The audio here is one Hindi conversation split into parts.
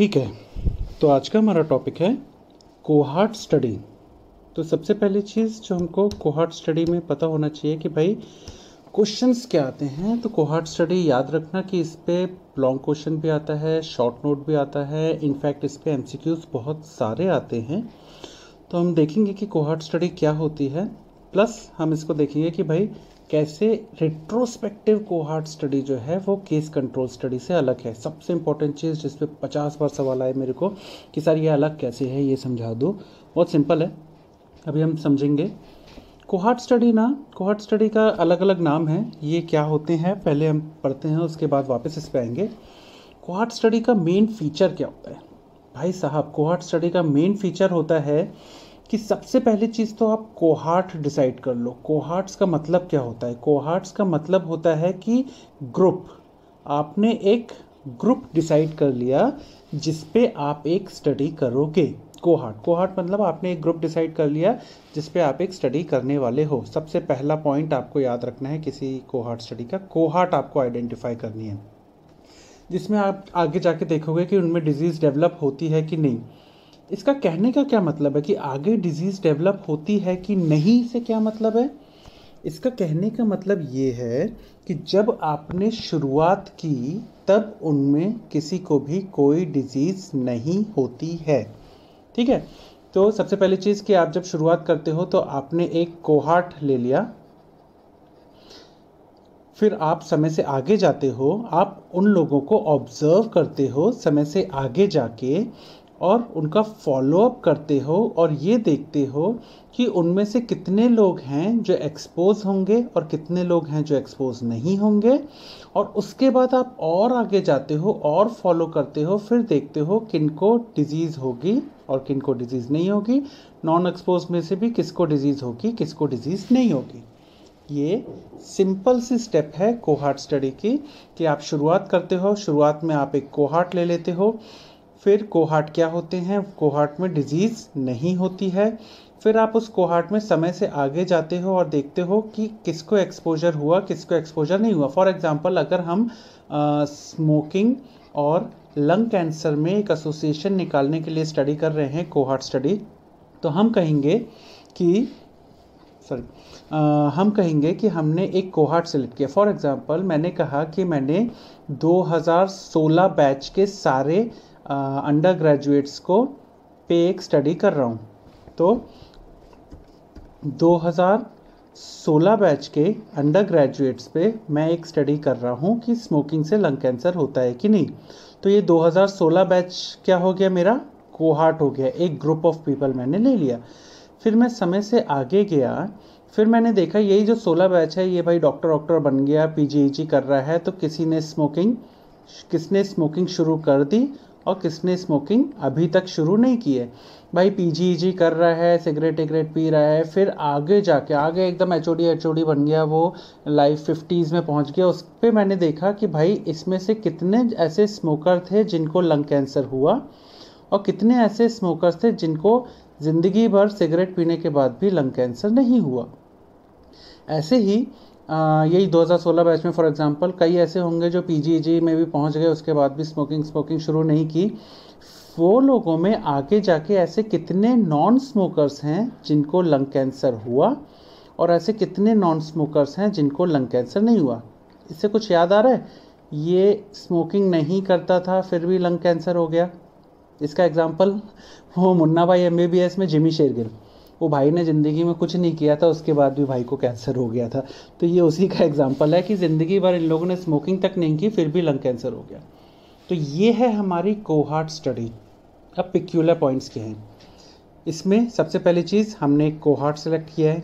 ठीक है। तो आज का हमारा टॉपिक है कोहार्ट स्टडी तो सबसे पहली चीज़ जो हमको कोहार्ट स्टडी में पता होना चाहिए कि भाई क्वेश्चंस क्या आते हैं तो कोहार्ट स्टडी याद रखना कि इस पर लॉन्ग क्वेश्चन भी आता है शॉर्ट नोट भी आता है इनफैक्ट इस पर एम बहुत सारे आते हैं। तो हम देखेंगे कि कोहार्ट स्टडी क्या होती है प्लस हम इसको देखेंगे कि भाई कैसे रिट्रोस्पेक्टिव कोहार्ट स्टडी जो है वो केस कंट्रोल स्टडी से अलग है। सबसे इंपॉर्टेंट चीज़ जिस पे पचास बार सवाल आए मेरे को कि सर ये अलग कैसे है, ये समझा दो। बहुत सिंपल है। अभी हम समझेंगे। कोहार्ट स्टडी ना कोहार्ट स्टडी का अलग अलग नाम है। ये क्या होते हैं, पहले हम पढ़ते हैं, उसके बाद वापस इस पर आएँगे। कोहार्ट स्टडी का मेन फीचर क्या होता है? भाई साहब कोहार्ट स्टडी का मेन फीचर होता है कि सबसे पहली चीज़ तो आप कोहार्ट डिसाइड कर लो। कोहार्ट्स का मतलब क्या होता है? कोहार्ट्स का मतलब होता है कि ग्रुप आपने एक ग्रुप डिसाइड कर लिया जिस पे आप एक स्टडी करोगे। कोहार्ट कोहार्ट मतलब आपने एक ग्रुप डिसाइड कर लिया जिस पे आप एक स्टडी करने वाले हो। सबसे पहला पॉइंट आपको याद रखना है किसी कोहार्ट स्टडी का। कोहार्ट आपको आइडेंटिफाई करनी है। जिसमें आप आगे जाके देखोगे कि उनमें डिज़ीज़ डेवलप होती है कि नहीं। इसका कहने का क्या मतलब है कि आगे डिज़ीज़ डेवलप होती है कि नहीं से क्या मतलब है? इसका कहने का मतलब ये है कि जब आपने शुरुआत की, तब उनमें किसी को भी कोई डिज़ीज़ नहीं होती है। ठीक है? तो सबसे पहली चीज़ कि आप जब शुरुआत करते हो तो आपने एक कोहार्ट ले लिया। फिर आप समय से आगे जाते हो, आप उन लोगों को ऑब्ज़र्व करते हो, समय से आगे जाके और उनका फॉलोअप करते हो और ये देखते हो कि उनमें से कितने लोग हैं जो एक्सपोज होंगे और कितने लोग हैं जो एक्सपोज नहीं होंगे। और उसके बाद आप और आगे जाते हो, और फॉलो करते हो, फिर देखते हो किनको डिज़ीज़ होगी और किनको डिज़ीज़ नहीं होगी। नॉन एक्सपोज में से भी किसको डिज़ीज़ होगी, किसको डिज़ीज़ नहीं होगी। ये सिंपल सी स्टेप है कोहार्ट स्टडी की कि आप शुरुआत करते हो, शुरुआत में आप एक कोहार्ट ले लेते हो। फिर कोहार्ट क्या होते हैं? कोहार्ट में डिज़ीज़ नहीं होती है। फिर आप उस कोहार्ट में समय से आगे जाते हो और देखते हो कि किसको एक्सपोजर हुआ, किसको एक्सपोजर नहीं हुआ। फॉर एग्ज़ाम्पल अगर हम स्मोकिंग और लंग कैंसर में एक एसोसिएशन निकालने के लिए स्टडी कर रहे हैं, कोहार्ट स्टडी तो हम कहेंगे कि सॉरी हम कहेंगे कि हमने एक कोहार्ट सेलेक्ट किया। फॉर एग्ज़ाम्पल मैंने कहा कि मैंने 2016 बैच के सारे अंडर ग्रेजुएट्स को पे एक स्टडी कर रहा हूँ। तो 2016 बैच के अंडर ग्रेजुएट्स पे मैं एक स्टडी कर रहा हूँ कि स्मोकिंग से लंग कैंसर होता है कि नहीं। तो ये 2016 बैच क्या हो गया मेरा? कोहार्ट हो गया। एक ग्रुप ऑफ़ पीपल मैंने ले लिया। फिर मैं समय से आगे गया। फिर मैंने देखा यही जो 16 बैच है, ये भाई डॉक्टर डॉक्टर बन गया पीजीईजी कर रहा है तो किसी ने स्मोकिंग किसने स्मोकिंग शुरू कर दी? और किसने स्मोकिंग अभी तक शुरू नहीं की है? भाई पीजीईजी कर रहा है सिगरेट टिगरेट पी रहा है, फिर आगे जाके, आगे एकदम एच ओ बन गया वो लाइफ फिफ्टीज़ में पहुँच गया। उस पर मैंने देखा कि भाई इसमें से कितने ऐसे स्मोकर थे जिनको लंग कैंसर हुआ और कितने ऐसे स्मोकर्स थे जिनको ज़िंदगी भर सिगरेट पीने के बाद भी लंग कैंसर नहीं हुआ। ऐसे ही यही 2016 बैच में फॉर एग्जांपल कई ऐसे होंगे जो पीजीजी में भी पहुँच गए, उसके बाद भी स्मोकिंग स्मोकिंग शुरू नहीं की। वो लोगों में आगे जाके ऐसे कितने नॉन स्मोकर्स हैं जिनको लंग कैंसर हुआ और ऐसे कितने नॉन स्मोकर्स हैं जिनको लंग कैंसर नहीं हुआ। इससे कुछ याद आ रहा है? ये स्मोकिंग नहीं करता था, फिर भी लंग कैंसर हो गया। इसका एग्ज़ाम्पल वो मुन्ना भाई एम में जिमी शेरगिल वो भाई ने ज़िंदगी में कुछ नहीं किया था, उसके बाद भी भाई को कैंसर हो गया था। तो ये उसी का एग्ज़ाम्पल है कि ज़िंदगी भर इन लोगों ने स्मोकिंग तक नहीं की, फिर भी लंग कैंसर हो गया। तो ये है हमारी कोहार्ट स्टडी अब पिक्यूलर पॉइंट्स के हैं? इसमें सबसे पहली चीज़, हमने एक कोहार्ट सेलेक्ट किया है।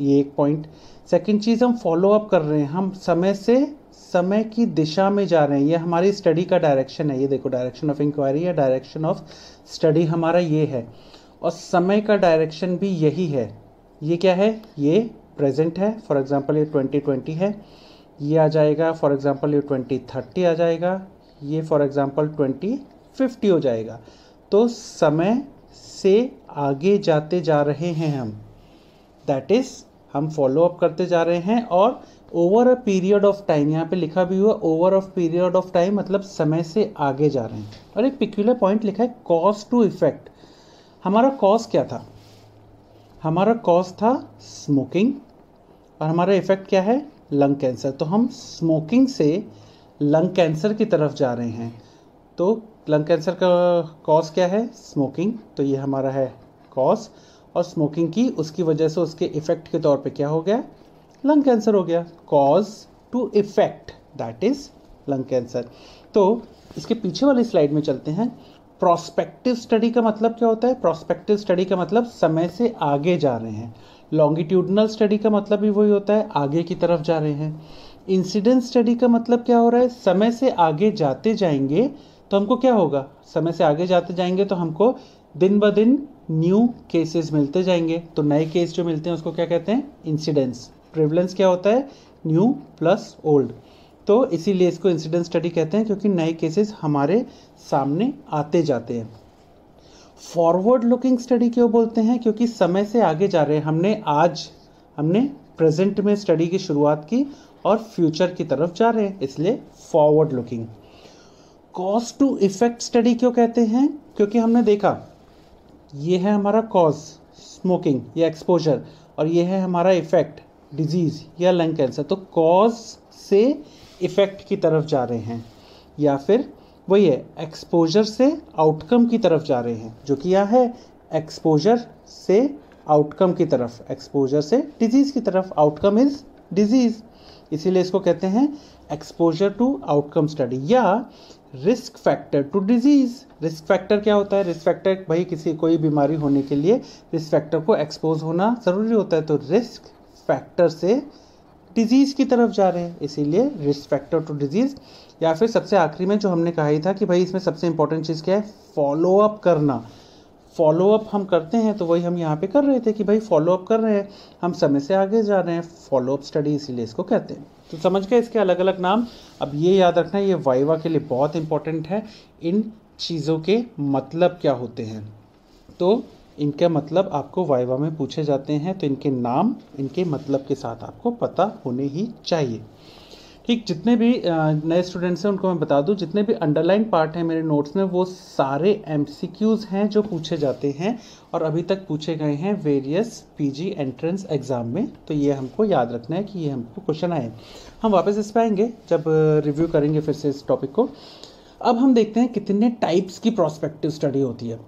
ये एक पॉइंट सेकंड चीज़, हम फॉलो अप कर रहे हैं। हम समय से समय की दिशा में जा रहे हैं। ये हमारी स्टडी का डायरेक्शन है। ये देखो डायरेक्शन ऑफ़ इंक्वायरी या डायरेक्शन ऑफ़ स्टडी हमारा ये है। और समय का डायरेक्शन भी यही है। ये क्या है? ये प्रेजेंट है। फॉर एग्ज़ाम्पल ये ट्वेंटी ट्वेंटी है। ये आ जाएगा फॉर एग्ज़ाम्पल ये ट्वेंटी थर्टी आ जाएगा। ये फॉर ट्वेंटी फिफ्टी हो जाएगा। तो समय से आगे जाते जा रहे हैं हम। दैट इज़ हम फॉलो अप करते जा रहे हैं और over a period of time यहाँ पे लिखा भी हुआ over of period of time मतलब समय से आगे जा रहे हैं। और एक पिक्यूलर पॉइंट लिखा है कॉज टू इफ़ेक्ट हमारा कॉज क्या था? हमारा कॉज था स्मोकिंग और हमारा इफ़ेक्ट क्या है? लंग कैंसर तो हम स्मोकिंग से लंग कैंसर की तरफ़ जा रहे हैं। तो लंग कैंसर का कॉज क्या है? स्मोकिंग तो ये हमारा है कॉज और स्मोकिंग की उसकी वजह से उसके इफ़ेक्ट के तौर पे क्या हो गया? लंग कैंसर हो गया। Cause to effect that is lung cancer तो इसके पीछे वाली स्लाइड में चलते हैं। प्रोस्पेक्टिव स्टडी का मतलब क्या होता है? प्रोस्पेक्टिव स्टडी का मतलब समय से आगे जा रहे हैं। लॉन्गिट्यूडनल स्टडी का मतलब भी वही होता है, आगे की तरफ़ जा रहे हैं। इंसिडेंट स्टडी का मतलब क्या हो रहा है? समय से आगे जाते जाएँगे तो हमको क्या होगा? समय से आगे जाते जाएँगे तो हमको दिन ब दिन न्यू केसेस मिलते जाएँगे। तो नए केस जो मिलते हैं उसको क्या कहते हैं? इंसिडेंट्स प्रिवलेंस क्या होता है? न्यू प्लस ओल्ड तो इसीलिए इसको इंसिडेंट स्टडी कहते हैं क्योंकि नए केसेस हमारे सामने आते जाते हैं। फॉरवर्ड लुकिंग स्टडी क्यों बोलते हैं? क्योंकि समय से आगे जा रहे हैं। हमने आज, हमने प्रेजेंट में स्टडी की शुरुआत की और फ्यूचर की तरफ़ जा रहे हैं, इसलिए forward looking cause to effect study क्यों कहते हैं? क्योंकि हमने देखा, ये है हमारा कॉज स्मोकिंग या एक्सपोजर और ये है हमारा इफ़ेक्ट डिज़ीज़ या लंग कैंसर तो कॉज से इफ़ेक्ट की तरफ़ जा रहे हैं या फिर वही है एक्सपोजर से आउटकम की तरफ़ जा रहे हैं। जो कि यह है एक्सपोजर से आउटकम की तरफ़। एक्सपोजर से डिज़ीज़ की तरफ़। आउटकम इज़ डिज़ीज़ इसीलिए इसको कहते हैं एक्सपोजर टू आउटकम स्टडी या risk factor to disease risk factor क्या होता है? रिस्क फैक्टर भाई किसी कोई बीमारी होने के लिए रिस्क फैक्टर को एक्सपोज होना ज़रूरी होता है। तो रिस्क फैक्टर से डिज़ीज़ की तरफ़ जा रहे हैं। इसीलिए रिस्क फैक्टर टू डिज़ीज़ या फिर सबसे आखिरी में जो हमने कहा ही था कि भाई इसमें सबसे इंपॉर्टेंट चीज़ क्या है? फॉलो अप करना। फॉलो अप हम करते हैं तो वही हम यहाँ पे कर रहे थे कि भाई फॉलो अप कर रहे हैं। हम समय से आगे जा रहे हैं। फॉलो अप स्टडी इसीलिए इसको कहते हैं। तो समझ गए इसके अलग अलग नाम। अब ये याद रखना, ये वाइवा के लिए बहुत इंपॉर्टेंट है। इन चीज़ों के मतलब क्या होते हैं? तो इनके मतलब आपको वाइवा में पूछे जाते हैं तो इनके नाम, इनके मतलब के साथ आपको पता होने ही चाहिए। ठीक, जितने भी नए स्टूडेंट्स हैं, उनको मैं बता दूँ, जितने भी अंडरलाइन पार्ट हैं मेरे नोट्स में, वो सारे एम हैं जो पूछे जाते हैं और अभी तक पूछे गए हैं वेरियस पीजी एंट्रेंस एग्ज़ाम में। तो ये हमको याद रखना है कि ये हमको क्वेश्चन आए हम वापस इस पर आएँगे, जब रिव्यू करेंगे फिर से इस टॉपिक को। अब हम देखते हैं कितने टाइप्स की प्रोस्पेक्टिव स्टडी होती है।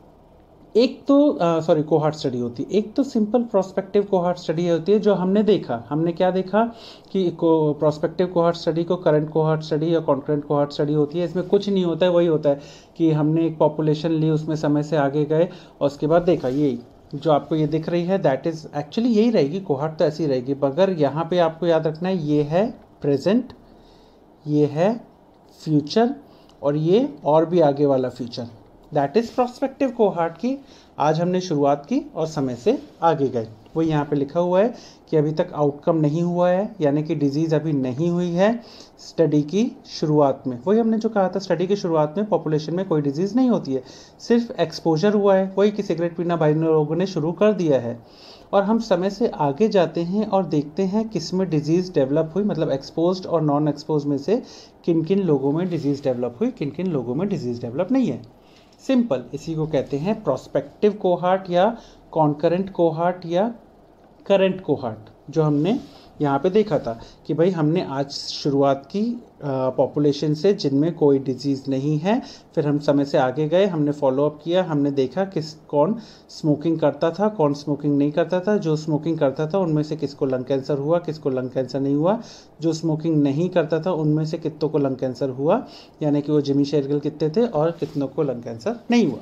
एक तो सॉरी कोहार्ट स्टडी होती है। एक तो सिंपल प्रोस्पेक्टिव कोहार्ट स्टडी होती है जो हमने देखा। हमने क्या देखा कि को प्रोस्पेक्टिव कोहार्ट स्टडी को करंट कोहार्ट स्टडी या कॉन्करेंट कोहार्ट स्टडी होती है। इसमें कुछ नहीं होता है, वही होता है कि हमने एक पॉपुलेशन ली, उसमें समय से आगे गए और उसके बाद देखा यही। जो आपको ये दिख रही है दैट इज़ एक्चुअली यही रहेगी। कोहार्ट तो ऐसी रहेगी, मगर यहाँ पे आपको याद रखना है, ये है प्रेजेंट ये है फ्यूचर और ये और भी आगे वाला future that is prospective cohort की आज हमने शुरुआत की और समय से आगे गए। वो यहाँ पे लिखा हुआ है कि अभी तक आउटकम नहीं हुआ है, यानी कि डिज़ीज़ अभी नहीं हुई है स्टडी की शुरुआत में। वही हमने जो कहा था स्टडी की शुरुआत में पॉपुलेशन में कोई डिज़ीज़ नहीं होती है। सिर्फ़ एक्सपोजर हुआ है वही कि सिगरेट पीना भाई लोगों ने शुरू कर दिया है। और हम समय से आगे जाते हैं और देखते हैं किसमें डिज़ीज़ डेवलप हुई मतलब एक्सपोज और नॉन एक्सपोज में से किन किन लोगों में डिज़ीज़ डेवलप हुई किन किन लोगों में डिज़ीज़ डेवलप नहीं है। सिंपल, इसी को कहते हैं प्रोस्पेक्टिव कोहार्ट या कॉन्करेंट कोहार्ट या करेंट कोहार्ट जो हमने यहाँ पे देखा था कि भाई हमने आज शुरुआत की पॉपुलेशन से जिनमें कोई डिज़ीज़ नहीं है। फिर हम समय से आगे गए, हमने फॉलोअप किया, हमने देखा किस, कौन स्मोकिंग करता था, कौन स्मोकिंग नहीं करता था। जो स्मोकिंग करता था, उनमें से किसको लंग कैंसर हुआ, किसको लंग कैंसर नहीं हुआ। जो स्मोकिंग नहीं करता था, उनमें से कितनों को लंग कैंसर हुआ। यानी कि वो जिमी शेरगिल कितने थे और कितनों को लंग कैंसर नहीं हुआ।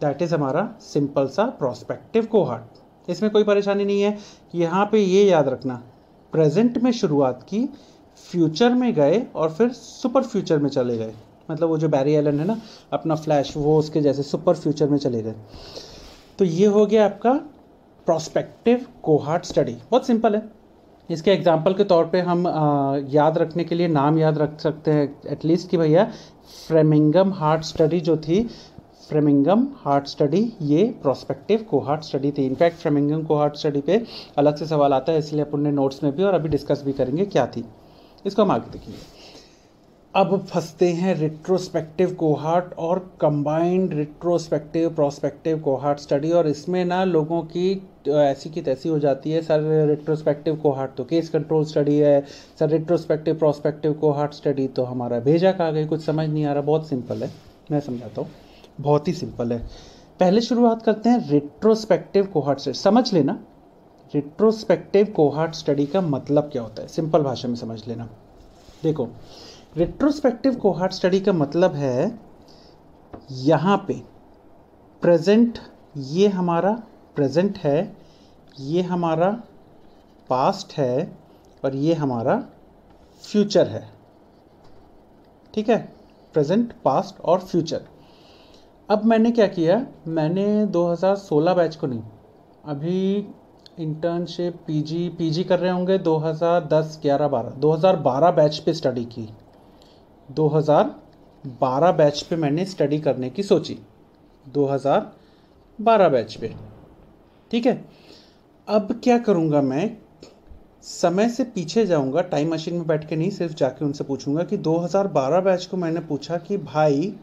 दैट इज़ हमारा सिंपल सा प्रोस्पेक्टिव कोहार्ट इसमें कोई परेशानी नहीं है। यहाँ पे ये याद रखना प्रेजेंट में शुरुआत की फ्यूचर में गए और फिर सुपर फ्यूचर में चले गए। मतलब वो जो बैरी एलन है ना अपना फ्लैश वो उसके जैसे सुपर फ्यूचर में चले गए। तो ये हो गया आपका प्रोस्पेक्टिव कोहार्ट स्टडी बहुत सिंपल है। इसके एग्ज़ाम्पल के तौर पे हम आ, याद रखने के लिए नाम याद रख सकते हैं एटलीस्ट कि भैया फ्रेमिंगम हार्ट स्टडी जो थी फ्रेमिंगम हार्ट स्टडी ये प्रोस्पेक्टिव कोहार्ट स्टडी थी। In fact Framingham cohort study पे अलग से सवाल आता है, इसलिए अपन ने नोट्स में भी और अभी डिस्कस भी करेंगे क्या थी। इसको हम आगे देखेंगे। अब फंसते हैं रिट्रोस्पेक्टिव कोहार्ट और combined retrospective prospective cohort study और इसमें ना लोगों की ऐसी की तैसी हो जाती है, सर रिट्रोस्पेक्टिव कोहार्ट तो केस कंट्रोल स्टडी है, sir retrospective prospective cohort study तो हमारा भेजा कहा गई कुछ समझ नहीं आ रहा, बहुत सिंपल है, मैं समझाता हूँ। बहुत ही सिंपल है। पहले शुरुआत करते हैं रिट्रोस्पेक्टिव कोहार्ट स्टडी समझ लेना रिट्रोस्पेक्टिव कोहार्ट स्टडी का मतलब क्या होता है? सिंपल भाषा में समझ लेना। देखो रिट्रोस्पेक्टिव कोहार्ट स्टडी का मतलब है, यहाँ पे प्रेजेंट ये हमारा प्रेजेंट है, ये हमारा पास्ट है, और ये हमारा फ्यूचर है। ठीक है? प्रेजेंट पास्ट और फ्यूचर अब मैंने क्या किया? मैंने 2016 बैच को नहीं, अभी इंटर्नशिप पीजी पीजी कर रहे होंगे 2010 11 12 2012 बैच पे स्टडी की। 2012 बैच पे मैंने स्टडी करने की सोची। 2012 बैच पे। ठीक है? अब क्या करूँगा मैं? समय से पीछे जाऊँगा टाइम मशीन में बैठ के नहीं, सिर्फ़ जाके उनसे पूछूँगा कि 2012 बैच को मैंने पूछा कि भाई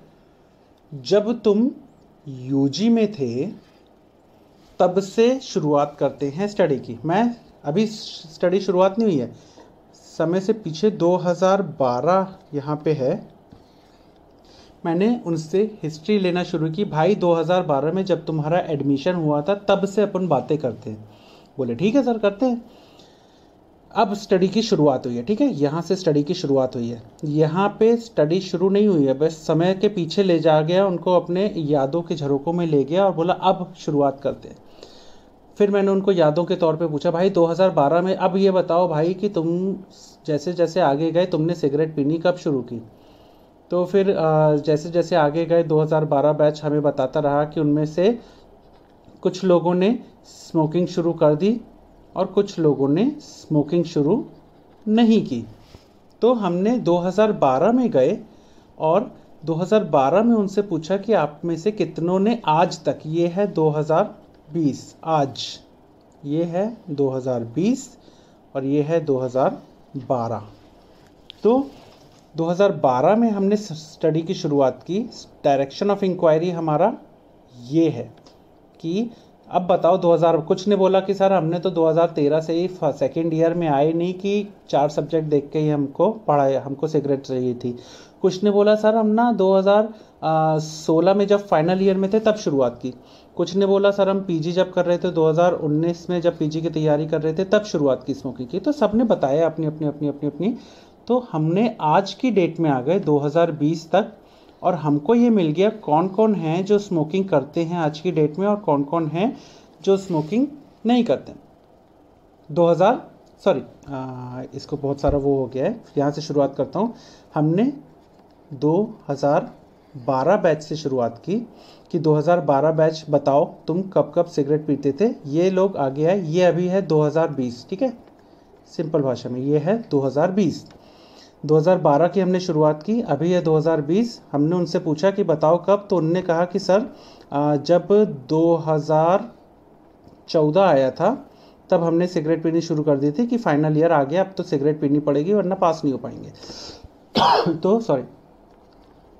जब तुम यूजी में थे, तब से शुरुआत करते हैं स्टडी की। मैं अभी स्टडी शुरुआत नहीं हुई है। समय से पीछे 2012 यहाँ पे है। मैंने उनसे हिस्ट्री लेना शुरू की। भाई 2012 में जब तुम्हारा एडमिशन हुआ था, तब से अपन बातें करते हैं। बोले, ठीक है सर, करते हैं। अब स्टडी की शुरुआत हुई है, ठीक है? यहाँ से स्टडी की शुरुआत हुई है। यहाँ पे स्टडी शुरू नहीं हुई है, बस समय के पीछे ले जा गया, उनको अपने यादों के झरोकों में ले गया और बोला, अब शुरुआत करते हैं। फिर मैंने उनको यादों के तौर पे पूछा, भाई 2012 में अब ये बताओ भाई कि तुम जैसे जैसे आगे गए, तुमने सिगरेट पीनी कब शुरू की? तो फिर जैसे जैसे आगे गए 2012 बैच हमें बताता रहा कि उनमें से कुछ लोगों ने स्मोकिंग शुरू कर दी और कुछ लोगों ने स्मोकिंग शुरू नहीं की। तो हमने 2012 में गए और 2012 में उनसे पूछा कि आप में से कितनों ने आज तक, ये है 2020 आज। ये है 2020 और ये है 2012 तो 2012 में हमने स्टडी की शुरुआत की। डायरेक्शन ऑफ़ इंक्वायरी हमारा ये है कि अब बताओ 2000 कुछ ने बोला कि सर, हमने तो 2013 से ही सेकेंड ईयर में आए नहीं कि चार सब्जेक्ट देख के ही हमको पढ़ाया हमको सिगरेट चाहिए थी। कुछ ने बोला, सर, हम ना 2016 में जब फाइनल ईयर में थे, तब शुरुआत की। कुछ ने बोला, सर, हम पीजी जब कर रहे थे 2019 में जब पीजी की तैयारी कर रहे थे, तब शुरुआत की स्मोकिंग की। तो सबने बताया अपनी अपनी अपनी अपनी अपनी। तो हमने आज की डेट में आ गए 2020 तक। और हमको ये मिल गया कौन कौन हैं जो स्मोकिंग करते हैं आज की डेट में और कौन कौन हैं जो स्मोकिंग नहीं करते 2000 सॉरी इसको बहुत सारा वो हो गया है। यहाँ से शुरुआत करता हूँ। हमने 2012 बैच से शुरुआत की कि 2012 बैच बताओ, तुम कब कब सिगरेट पीते थे? ये लोग आगे आए। ये अभी है 2020 ठीक है? सिंपल भाषा में ये है 2020 2012 की हमने शुरुआत की, अभी है 2020 हमने उनसे पूछा कि बताओ कब तो उनने कहा कि सर जब 2014 आया था, तब हमने सिगरेट पीनी शुरू कर दी थी कि फाइनल ईयर आ गया, अब तो सिगरेट पीनी पड़ेगी वरना पास नहीं हो पाएँगे। तो सॉरी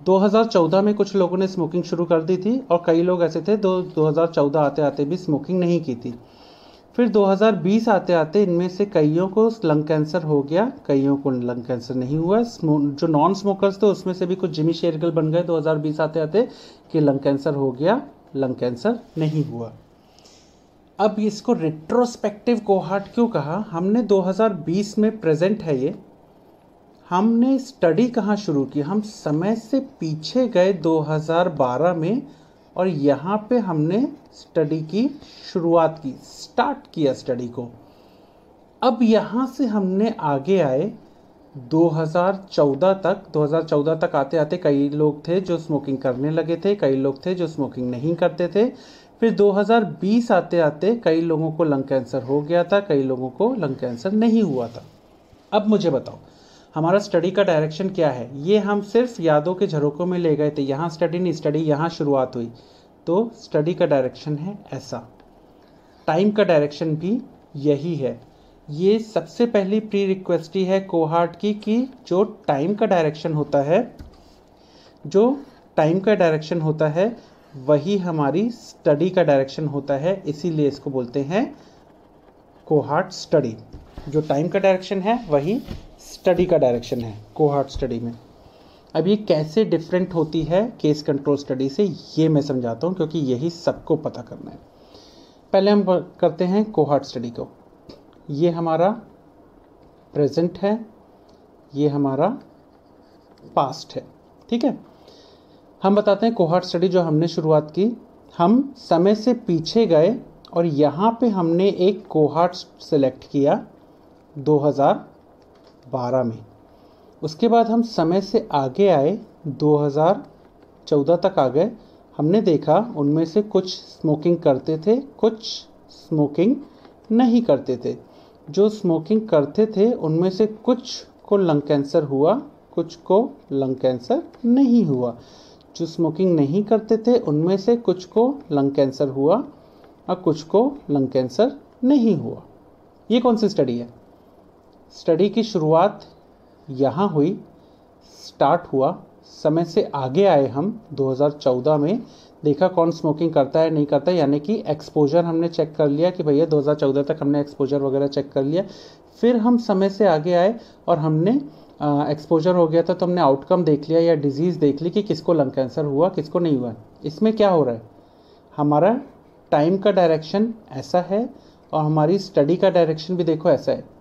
2014 में कुछ लोगों ने स्मोकिंग शुरू कर दी थी और कई लोग ऐसे थे दो 2014 आते आते भी स्मोकिंग नहीं की थी। फिर 2020 आते आते इनमें से कईयों को लंग कैंसर हो गया, कईयों को लंग कैंसर नहीं हुआ। जो नॉन स्मोकर्स थे, उसमें से भी कुछ जिमी शेरगल बन गए। 2020 आते आते कि लंग कैंसर हो गया लंग कैंसर नहीं हुआ। अब इसको रिट्रोस्पेक्टिव कोहार्ट क्यों कहा? हमने 2020 में प्रेजेंट है ये। हमने स्टडी कहाँ शुरू की? हम समय से पीछे गए 2012 में। और यहाँ पे हमने स्टडी की, शुरुआत की स्टार्ट किया स्टडी को। अब यहाँ से हमने आगे आए 2014 तक। 2014 तक आते आते कई लोग थे जो स्मोकिंग करने लगे थे, कई लोग थे जो स्मोकिंग नहीं करते थे। फिर 2020 आते आते कई लोगों को लंग कैंसर हो गया था, कई लोगों को लंग कैंसर नहीं हुआ था। अब मुझे बताओ हमारा स्टडी का डायरेक्शन क्या है? ये हम सिर्फ़ यादों के झरोकों में ले गए थे। यहाँ स्टडी नहीं स्टडी यहाँ शुरुआत हुई। तो स्टडी का डायरेक्शन है ऐसा। टाइम का डायरेक्शन भी यही है। ये सबसे पहली प्री रिक्वेस्ट ही कोहार्ट की, कि जो टाइम का डायरेक्शन होता है, जो टाइम का डायरेक्शन होता है, वही हमारी स्टडी का डायरेक्शन होता है। इसीलिए इसको बोलते हैं कोहार्ट स्टडी जो टाइम का डायरेक्शन है, वही स्टडी का डायरेक्शन है कोहार्ट स्टडी में। अब ये कैसे डिफरेंट होती है केस कंट्रोल स्टडी से, ये मैं समझाता हूँ, क्योंकि यही सबको पता करना है। पहले हम करते हैं कोहार्ट स्टडी को। ये हमारा प्रेजेंट है, ये हमारा पास्ट है, ठीक है? हम बताते हैं कोहार्ट स्टडी जो हमने शुरुआत की। हम समय से पीछे गए और यहाँ पे हमने एक कोहार्ट सेलेक्ट किया 2012 में। उसके बाद हम समय से आगे आए 2014 तक आ गए। हमने देखा, उनमें से कुछ स्मोकिंग करते थे, कुछ स्मोकिंग नहीं करते थे। जो स्मोकिंग करते थे, उनमें से कुछ को लंग कैंसर हुआ, कुछ को लंग कैंसर नहीं हुआ। जो स्मोकिंग नहीं करते थे, उनमें से कुछ को लंग कैंसर हुआ और कुछ को लंग कैंसर नहीं हुआ। ये कौन सी स्टडी है? स्टडी की शुरुआत यहाँ हुई, स्टार्ट हुआ, समय से आगे आए हम 2014 में। देखा कौन स्मोकिंग करता है, नहीं करता यानी कि एक्सपोजर हमने चेक कर लिया कि भैया 2014 तक हमने एक्सपोजर वगैरह चेक कर लिया। फिर हम समय से आगे आए और हमने एक्सपोजर हो गया था तो हमने आउटकम देख लिया या डिज़ीज़ देख ली कि किसको लंग कैंसर हुआ, किसको नहीं हुआ। इसमें क्या हो रहा है? हमारा टाइम का डायरेक्शन ऐसा है और हमारी स्टडी का डायरेक्शन भी देखो ऐसा है।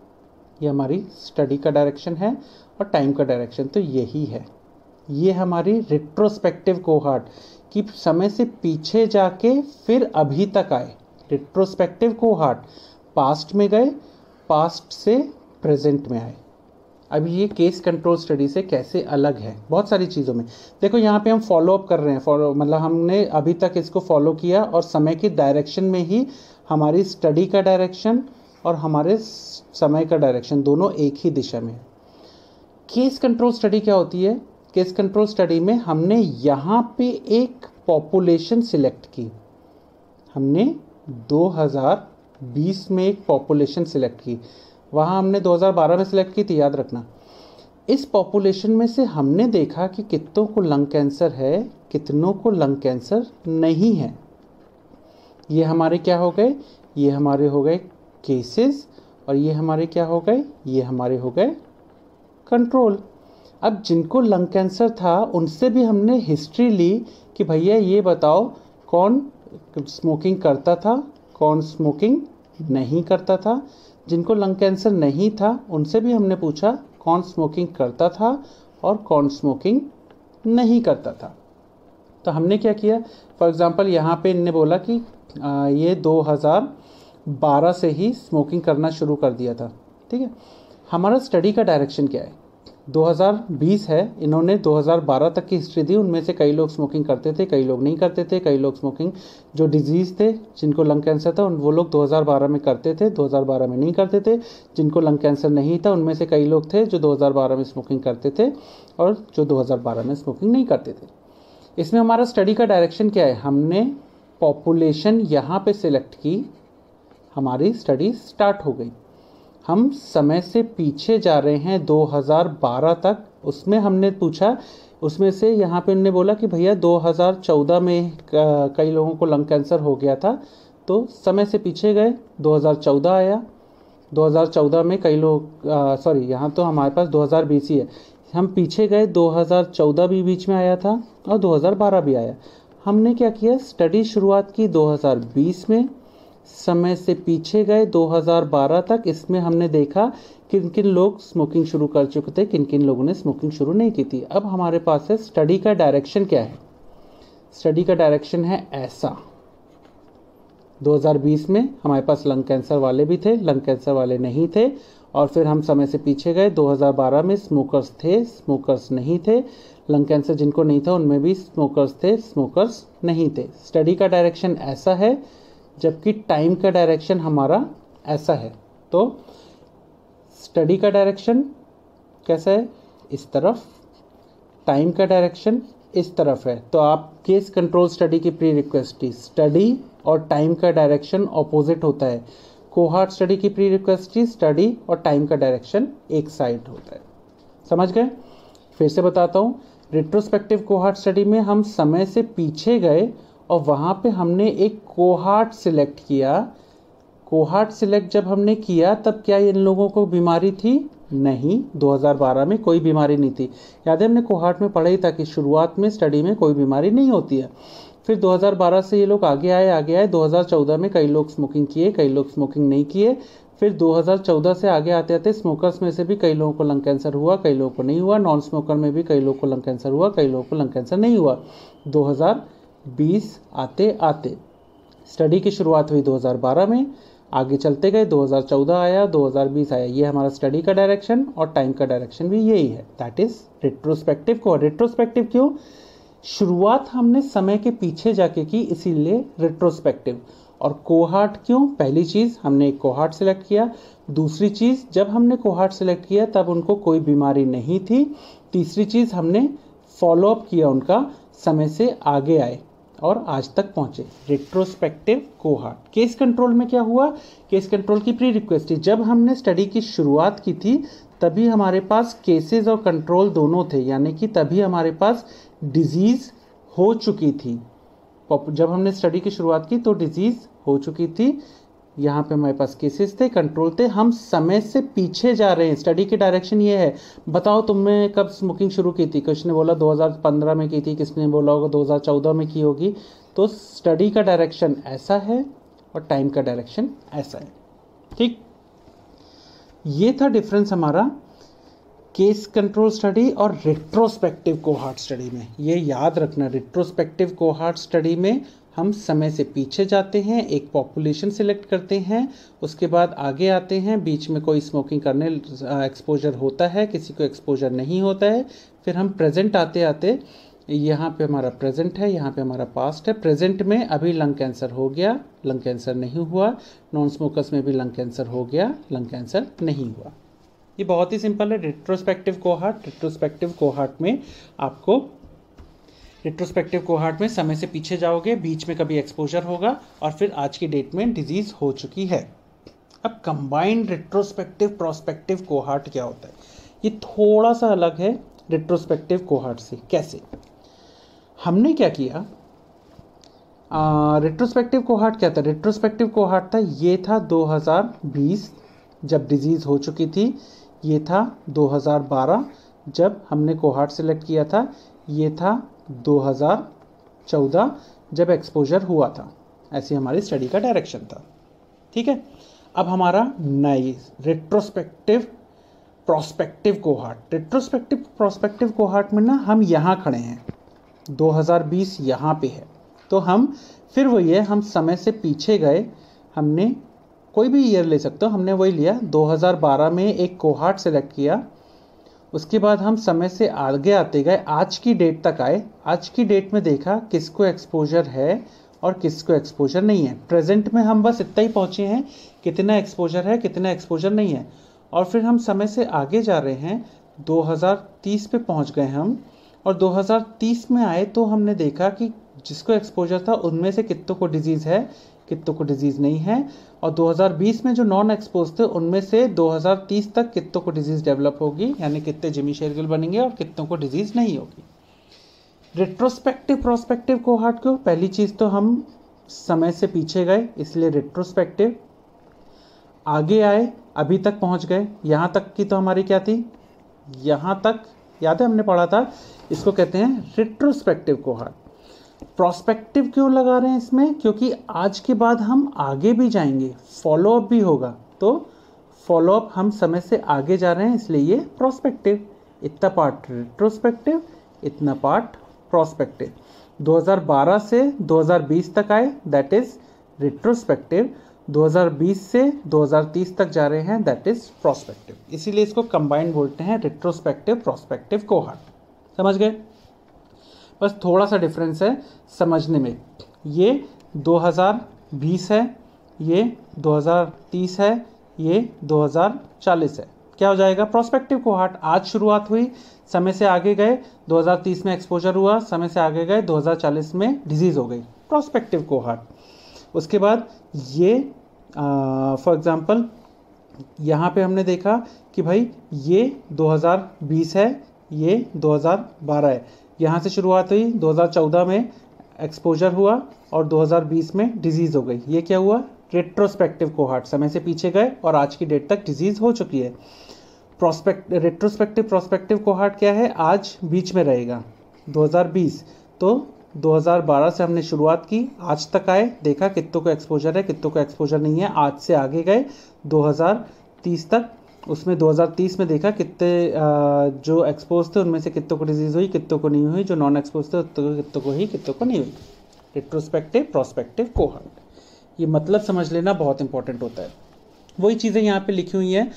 ये हमारी स्टडी का डायरेक्शन है और टाइम का डायरेक्शन तो यही है। ये हमारी रिट्रोस्पेक्टिव कोहार्ट कि समय से पीछे जाके फिर अभी तक आए। रिट्रोस्पेक्टिव कोहार्ट पास्ट में गए पास्ट से प्रेजेंट में आए। अब ये केस कंट्रोल स्टडी से कैसे अलग है? बहुत सारी चीज़ों में। देखो, यहाँ पे हम फॉलो अप कर रहे हैं। फॉलो मतलब हमने अभी तक इसको फॉलो किया और समय के डायरेक्शन में ही हमारी स्टडी का डायरेक्शन और हमारे समय का डायरेक्शन दोनों एक ही दिशा में है। केस कंट्रोल स्टडी क्या होती है? केस कंट्रोल स्टडी में हमने यहाँ पे एक पॉपुलेशन सिलेक्ट की। हमने 2020 में एक पॉपुलेशन सिलेक्ट की। वहाँ हमने 2012 में सिलेक्ट की थी, याद रखना। इस पॉपुलेशन में से हमने देखा कि कितनों को लंग कैंसर है, कितनों को लंग कैंसर नहीं है। ये हमारे क्या हो गए? ये हमारे हो गए केसेस और ये हमारे क्या हो गए? ये हमारे हो गए कंट्रोल अब जिनको लंग कैंसर था उनसे भी हमने हिस्ट्री ली कि भैया ये बताओ कौन स्मोकिंग करता था कौन स्मोकिंग नहीं करता था? जिनको लंग कैंसर नहीं था उनसे भी हमने पूछा कौन स्मोकिंग करता था और कौन स्मोकिंग नहीं करता था? तो हमने क्या किया? फॉर एग्ज़ाम्पल यहाँ पे इनने बोला कि आ, ये 2012 से ही स्मोकिंग करना शुरू कर दिया था, ठीक है? हमारा स्टडी का डायरेक्शन क्या है? 2020 है, इन्होंने 2012 तक की हिस्ट्री दी, उनमें से कई लोग स्मोकिंग करते थे, कई लोग नहीं करते थे, कई लोग स्मोकिंग जो डिज़ीज़ थे, जिनको लंग कैंसर था वो लोग 2012 में करते थे 2012 में नहीं करते थे, जिनको लंग कैंसर नहीं था, उनमें से कई लोग थे, जो 2012 में स्मोकिंग करते थे और जो 2012 में स्मोकिंग नहीं करते थे। इसमें हमारा स्टडी का डायरेक्शन क्या है? हमने पॉपुलेशन यहाँ पर सिलेक्ट की हमारी स्टडी स्टार्ट हो गई। हम समय से पीछे जा रहे हैं 2012 तक। उसमें हमने पूछा, उसमें से यहाँ पे उन्होंने बोला कि भैया 2014 में कई लोगों को लंग कैंसर हो गया था तो समय से पीछे गए 2014 आया। 2014 में कई लोग सॉरी यहाँ तो हमारे पास 2020 ही है। हम पीछे गए 2014 भी बीच में आया था और 2012 भी आया। हमने क्या किया? स्टडी शुरुआत की 2020 में। समय से पीछे गए 2012 तक इसमें हमने देखा किन किन लोग स्मोकिंग शुरू कर चुके थे किन किन लोगों ने स्मोकिंग शुरू नहीं की थी। अब हमारे पास है स्टडी का डायरेक्शन क्या है? स्टडी का डायरेक्शन है ऐसा। 2020 में हमारे पास लंग कैंसर वाले भी थे लंग कैंसर वाले नहीं थे, और फिर हम समय से पीछे गए। 2012 में स्मोकर्स थे स्मोकर्स नहीं थे। लंग कैंसर जिनको नहीं था, उनमें भी स्मोकर्स थे स्मोकर्स नहीं थे। स्टडी का डायरेक्शन ऐसा है जबकि टाइम का डायरेक्शन हमारा ऐसा है। तो स्टडी का डायरेक्शन कैसा है? इस तरफ़। टाइम का डायरेक्शन इस तरफ़ है। तो आप केस कंट्रोल स्टडी की प्री रिक्वेस्ट स्टडी और टाइम का डायरेक्शन ऑपोजिट होता है। कोहार्ट स्टडी की प्री रिक्वेस्ट स्टडी और टाइम का डायरेक्शन एक साइड होता है। समझ गए? फिर से बताता हूँ। रिट्रोस्पेक्टिव कोहार्ट स्टडी में हम समय से पीछे गए और वहाँ पे हमने एक कोहार्ट सिलेक्ट किया। कोहार्ट सिलेक्ट जब हमने किया, तब क्या इन लोगों को बीमारी थी? नहीं 2012 में कोई बीमारी नहीं थी। याद है, हमने कोहार्ट में पढ़ा ही था कि शुरुआत में स्टडी में कोई बीमारी नहीं होती है। फिर 2012 से ये लोग आगे आए आगे आए। 2014 में कई लोग स्मोकिंग किए, कई लोग स्मोकिंग नहीं किए। फिर 2014 से आगे आते आते स्मोकर्स में से भी कई लोगों को लंग कैंसर हुआ, कई लोगों को नहीं हुआ। नॉन स्मोकर में भी कई लोगों को लंग कैंसर हुआ, कई लोगों को लंग कैंसर नहीं हुआ। 2020 आते आते। स्टडी की शुरुआत हुई 2012 में, आगे चलते गए 2014 आया 2020 आया। ये हमारा स्टडी का डायरेक्शन और टाइम का डायरेक्शन भी यही है। दैट इज़ रिट्रोस्पेक्टिव को। रिट्रोस्पेक्टिव क्यों? शुरुआत हमने समय के पीछे जाके की, इसीलिए रिट्रोस्पेक्टिव और कोहार्ट क्यों? पहली चीज़, हमने एक कोहार्ट सेलेक्ट किया। दूसरी चीज़, जब हमने कोहार्ट सेलेक्ट किया, तब उनको कोई बीमारी नहीं थी। तीसरी चीज़, हमने फॉलोअप किया उनका, समय से आगे आए। और आज तक पहुँचे। रिट्रोस्पेक्टिव कोहार्ट केस कंट्रोल में क्या हुआ? केस कंट्रोल की प्री रिक्वेस्ट थी। जब हमने स्टडी की शुरुआत की थी, तभी हमारे पास केसेस और कंट्रोल दोनों थे। यानी कि तभी हमारे पास डिज़ीज़ हो चुकी थी। जब हमने स्टडी की शुरुआत की तो डिज़ीज़ हो चुकी थी। यहाँ पे हमारे पास केसेस थे कंट्रोल थे। हम समय से पीछे जा रहे हैं। स्टडी की डायरेक्शन ये है। बताओ तुमने कब स्मोकिंग शुरू की थी? किसने बोला 2015 में की थी। किसने बोला होगा 2014 में की होगी। तो स्टडी का डायरेक्शन ऐसा है और टाइम का डायरेक्शन ऐसा है। ठीक? ये था डिफरेंस हमारा केस कंट्रोल स्टडी और रिट्रोस्पेक्टिव कोहार्ट स्टडी में। ये याद रखना रिट्रोस्पेक्टिव कोहार्ट स्टडी में हम समय से पीछे जाते हैं, एक पॉपुलेशन सिलेक्ट करते हैं, उसके बाद आगे आते हैं, बीच में कोई स्मोकिंग करने एक्सपोजर होता है, किसी को एक्सपोजर नहीं होता है, फिर हम प्रेजेंट आते आते, यहाँ पे हमारा प्रेजेंट है, यहाँ पे हमारा पास्ट है प्रेजेंट में अभी लंग कैंसर हो गया लंग कैंसर नहीं हुआ नॉन स्मोकर्स में भी लंग कैंसर हो गया लंग कैंसर नहीं हुआ। ये बहुत ही सिंपल है रिट्रोस्पेक्टिव कोहार्ट रिट्रोस्पेक्टिव कोहार्ट में आपको रिट्रोस्पेक्टिव कोहार्ट में समय से पीछे जाओगे, बीच में कभी एक्सपोजर होगा और फिर आज की डेट में डिज़ीज़ हो चुकी है। अब कंबाइंड रिट्रोस्पेक्टिव प्रोस्पेक्टिव कोहार्ट क्या होता है? ये थोड़ा सा अलग है रिट्रोस्पेक्टिव कोहार्ट से। कैसे? हमने क्या किया? रिट्रोस्पेक्टिव कोहार्ट क्या था? रिट्रोस्पेक्टिव कोहार्ट था, ये था 2020 जब डिज़ीज़ हो चुकी थी। ये था 2012 जब हमने कोहार्ट सेलेक्ट किया था। ये था 2014 जब एक्सपोजर हुआ था। ऐसी हमारी स्टडी का डायरेक्शन था। ठीक है? अब हमारा नई retrospective prospective cohort retrospective prospective cohort में ना हम यहाँ खड़े हैं। 2020 यहाँ पे है। तो हम, फिर वही है, हम समय से पीछे गए। हमने कोई भी ईयर ले सकते हो। हमने वही लिया। 2012 में एक कोहार्ट सेलेक्ट किया। उसके बाद हम समय से आगे आते गए। आज की डेट तक आए। आज की डेट में देखा किसको एक्सपोजर है और किसको एक्सपोजर नहीं है। प्रेजेंट में हम बस इतना ही पहुँचे हैं, कितना एक्सपोजर है, कितना एक्सपोजर नहीं है। और फिर हम समय से आगे जा रहे हैं। 2030 पे पहुँच गए हम। और 2030 में आए तो हमने देखा कि जिसको एक्सपोजर था, उनमें से कितों को डिज़ीज़ है कितों को डिज़ीज़ नहीं है। और 2020 में जो नॉन एक्सपोज थे, उनमें से 2030 तक कितों को डिज़ीज़ डेवलप होगी, यानी कितने जिमी शेरगिल बनेंगे और कितों को डिज़ीज़ नहीं होगी। रिट्रोस्पेक्टिव प्रोस्पेक्टिव को हार्ट क्यों पहली चीज़ तो हम समय से पीछे गए, इसलिए रिट्रोस्पेक्टिव आगे आए, अभी तक पहुँच गए, यहाँ तक की तो हमारी क्या थी? यहाँ तक, याद है हमने पढ़ा था, इसको कहते हैं रिट्रोस्पेक्टिव कोहार्ट प्रोस्पेक्टिव क्यों लगा रहे हैं इसमें? क्योंकि आज के बाद हम आगे भी जाएँगे। फॉलोअप भी होगा। तो फॉलोअप हम समय से आगे जा रहे हैं, इसलिए ये प्रोस्पेक्टिव इतना पार्ट रिट्रोस्पेक्टिव इतना पार्ट प्रोस्पेक्टिव 2012 से 2020 तक आए दैट इज़ रिट्रोस्पेक्टिव 2020 से 2030 तक जा रहे हैं दैट इज़ प्रोस्पेक्टिव इसीलिए इसको कंबाइंड बोलते हैं रिट्रोस्पेक्टिव प्रोस्पेक्टिव कोहार्ट समझ गए? बस थोड़ा सा डिफरेंस है समझने में। ये 2020 है, ये 2030 है, ये 2040 है। क्या हो जाएगा? प्रोस्पेक्टिव कोहार्ट आज शुरुआत हुई, समय से आगे गए 2030 में एक्सपोजर हुआ, समय से आगे गए 2040 में डिज़ीज़ हो गई। प्रोस्पेक्टिव कोहार्ट उसके बाद ये फॉर एग्ज़ाम्पल यहाँ पे हमने देखा कि भाई ये 2020 है, ये 2012 है। यहाँ से शुरुआत हुई 2014 में एक्सपोजर हुआ और 2020 में डिज़ीज़ हो गई। ये क्या हुआ? रेट्रोस्पेक्टिव कोहार्ट समय से पीछे गए और आज की डेट तक डिज़ीज़ हो चुकी है। प्रोस्पेक्ट रेट्रोस्पेक्टिव प्रोस्पेक्टिव कोहार्ट क्या है? आज बीच में रहेगा 2020 तो 2012 से हमने शुरुआत की, आज तक आए, देखा कितों को एक्सपोजर है कितों को एक्सपोजर नहीं है, आज से आगे गए 2030 तक उसमें 2030 में देखा कितने जो एक्सपोज थे, उनमें से कितों को डिज़ीज़ हुई कितों को नहीं हुई, जो नॉन एक्सपोज थे कितों को ही कितों को नहीं हुई। रिट्रोस्पेक्टिव प्रोस्पेक्टिव कोहर्ट ये मतलब समझ लेना बहुत इंपॉर्टेंट होता है। वही चीज़ें यहाँ पे लिखी हुई हैं।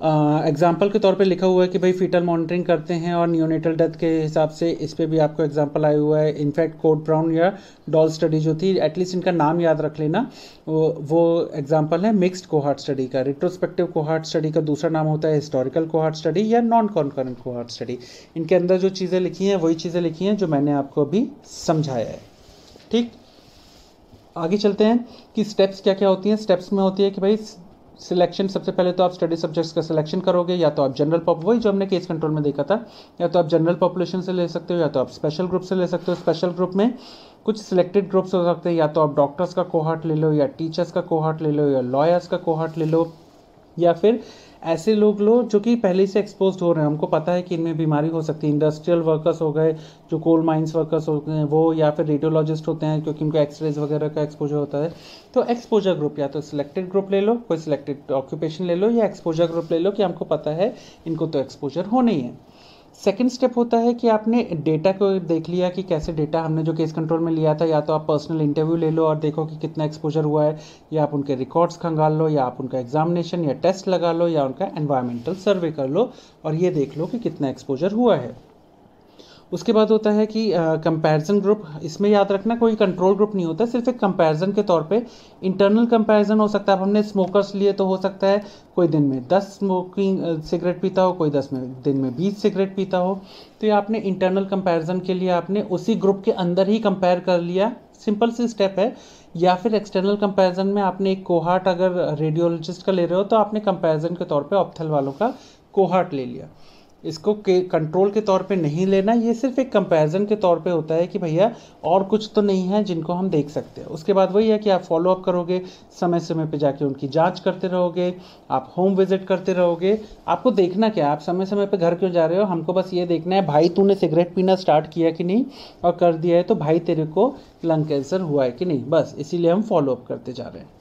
एग्ज़ाम्पल के तौर पे लिखा हुआ है कि भाई फीटल मॉनिटरिंग करते हैं और न्यूनेटल डेथ के हिसाब से इस पर भी आपको एग्ज़ाम्पल आया हुआ है। इनफैक्ट कोड ब्राउन या डॉल स्टडी जो थी एटलीस्ट इनका नाम याद रख लेना। वो एग्ज़ाम्पल है मिक्सड कोहार्ट स्टडी का। रिट्रोस्पेक्टिव कोहार्ट स्टडी का दूसरा नाम होता है हिस्टोरिकल कोहार्ट स्टडी या नॉन कॉन्करेंट कोहार्ट स्टडी इनके अंदर जो चीज़ें लिखी हैं, वही चीज़ें लिखी हैं जो मैंने आपको अभी समझाया है। ठीक? आगे चलते हैं कि स्टेप्स क्या क्या होती हैं। स्टेप्स में होती है कि भाई सिलेक्शन सबसे पहले तो आप स्टडी सब्जेक्ट्स का सिलेक्शन करोगे, या तो आप जनरल पॉप वही जो हमने केस कंट्रोल में देखा था, या तो आप जनरल पॉपुलेशन से ले सकते हो, या तो आप स्पेशल ग्रुप से ले सकते हो। स्पेशल ग्रुप में कुछ सिलेक्टेड ग्रुप्स हो सकते हैं, या तो आप डॉक्टर्स का कोहार्ट ले लो, या टीचर्स का कोहार्ट ले लो, या लॉयर्स का कोहार्ट ले लो, या फिर ऐसे लोग लो जो कि पहले से एक्सपोज हो रहे हैं। हमको पता है कि इनमें बीमारी हो सकती है। इंडस्ट्रियल वर्कर्स हो गए, जो कोल माइंस वर्कर्स हो गए, वो या फिर रेडियोलॉजिस्ट होते हैं, क्योंकि उनको एक्सरेज वगैरह का एक्सपोजर होता है। तो एक्सपोजर ग्रुप या तो सिलेक्टेड ग्रुप ले लो, कोई सिलेक्टेड ऑक्यूपेशन ले लो, या एक्सपोजर ग्रुप ले लो कि हमको पता है इनको तो एक्सपोजर होना ही है। सेकेंड स्टेप होता है कि आपने डेटा को देख लिया कि कैसे डेटा हमने जो केस कंट्रोल में लिया था, या तो आप पर्सनल इंटरव्यू ले लो और देखो कि कितना एक्सपोजर हुआ है, या आप उनके रिकॉर्ड्स खंगाल लो, या आप उनका एग्जामिनेशन या टेस्ट लगा लो, या उनका एनवायरमेंटल सर्वे कर लो, और ये देख लो कि कितना एक्सपोजर हुआ है। उसके बाद होता है कि कंपैरिजन ग्रुप इसमें याद रखना कोई कंट्रोल ग्रुप नहीं होता, सिर्फ़ एक कंपैरिजन के तौर पे इंटरनल कंपैरिजन हो सकता है। अब हमने स्मोकर्स लिए तो हो सकता है, कोई दिन में दस स्मोकिंग सिगरेट पीता हो, कोई दस में, दिन में बीस सिगरेट पीता हो। तो ये आपने इंटरनल कंपैरिजन के लिए आपने उसी ग्रुप के अंदर ही कंपेयर कर लिया। सिंपल सी स्टेप है। या फिर एक्सटर्नल कंपैरिजन में आपने एक कोहार्ट अगर रेडियोलॉजिस्ट का ले रहे हो तो आपने कंपैरिजन के तौर पे ऑप्थल वालों का कोहार्ट ले लिया। इसको के कंट्रोल के तौर पे नहीं लेना, ये सिर्फ़ एक कंपैरिजन के तौर पे होता है कि भैया और कुछ तो नहीं है जिनको हम देख सकते हैं। उसके बाद वही है कि आप फॉलोअप करोगे, समय समय पे जाके उनकी जाँच करते रहोगे, आप होम विज़िट करते रहोगे। आपको देखना क्या आप समय समय पे घर क्यों जा रहे हो? हमको बस ये देखना है, भाई तूने सिगरेट पीना स्टार्ट किया कि नहीं? और कर दिया है तो भाई तेरे को लंग कैंसर हुआ है कि नहीं? बस, इसीलिए हम फॉलोअप करते जा रहे हैं।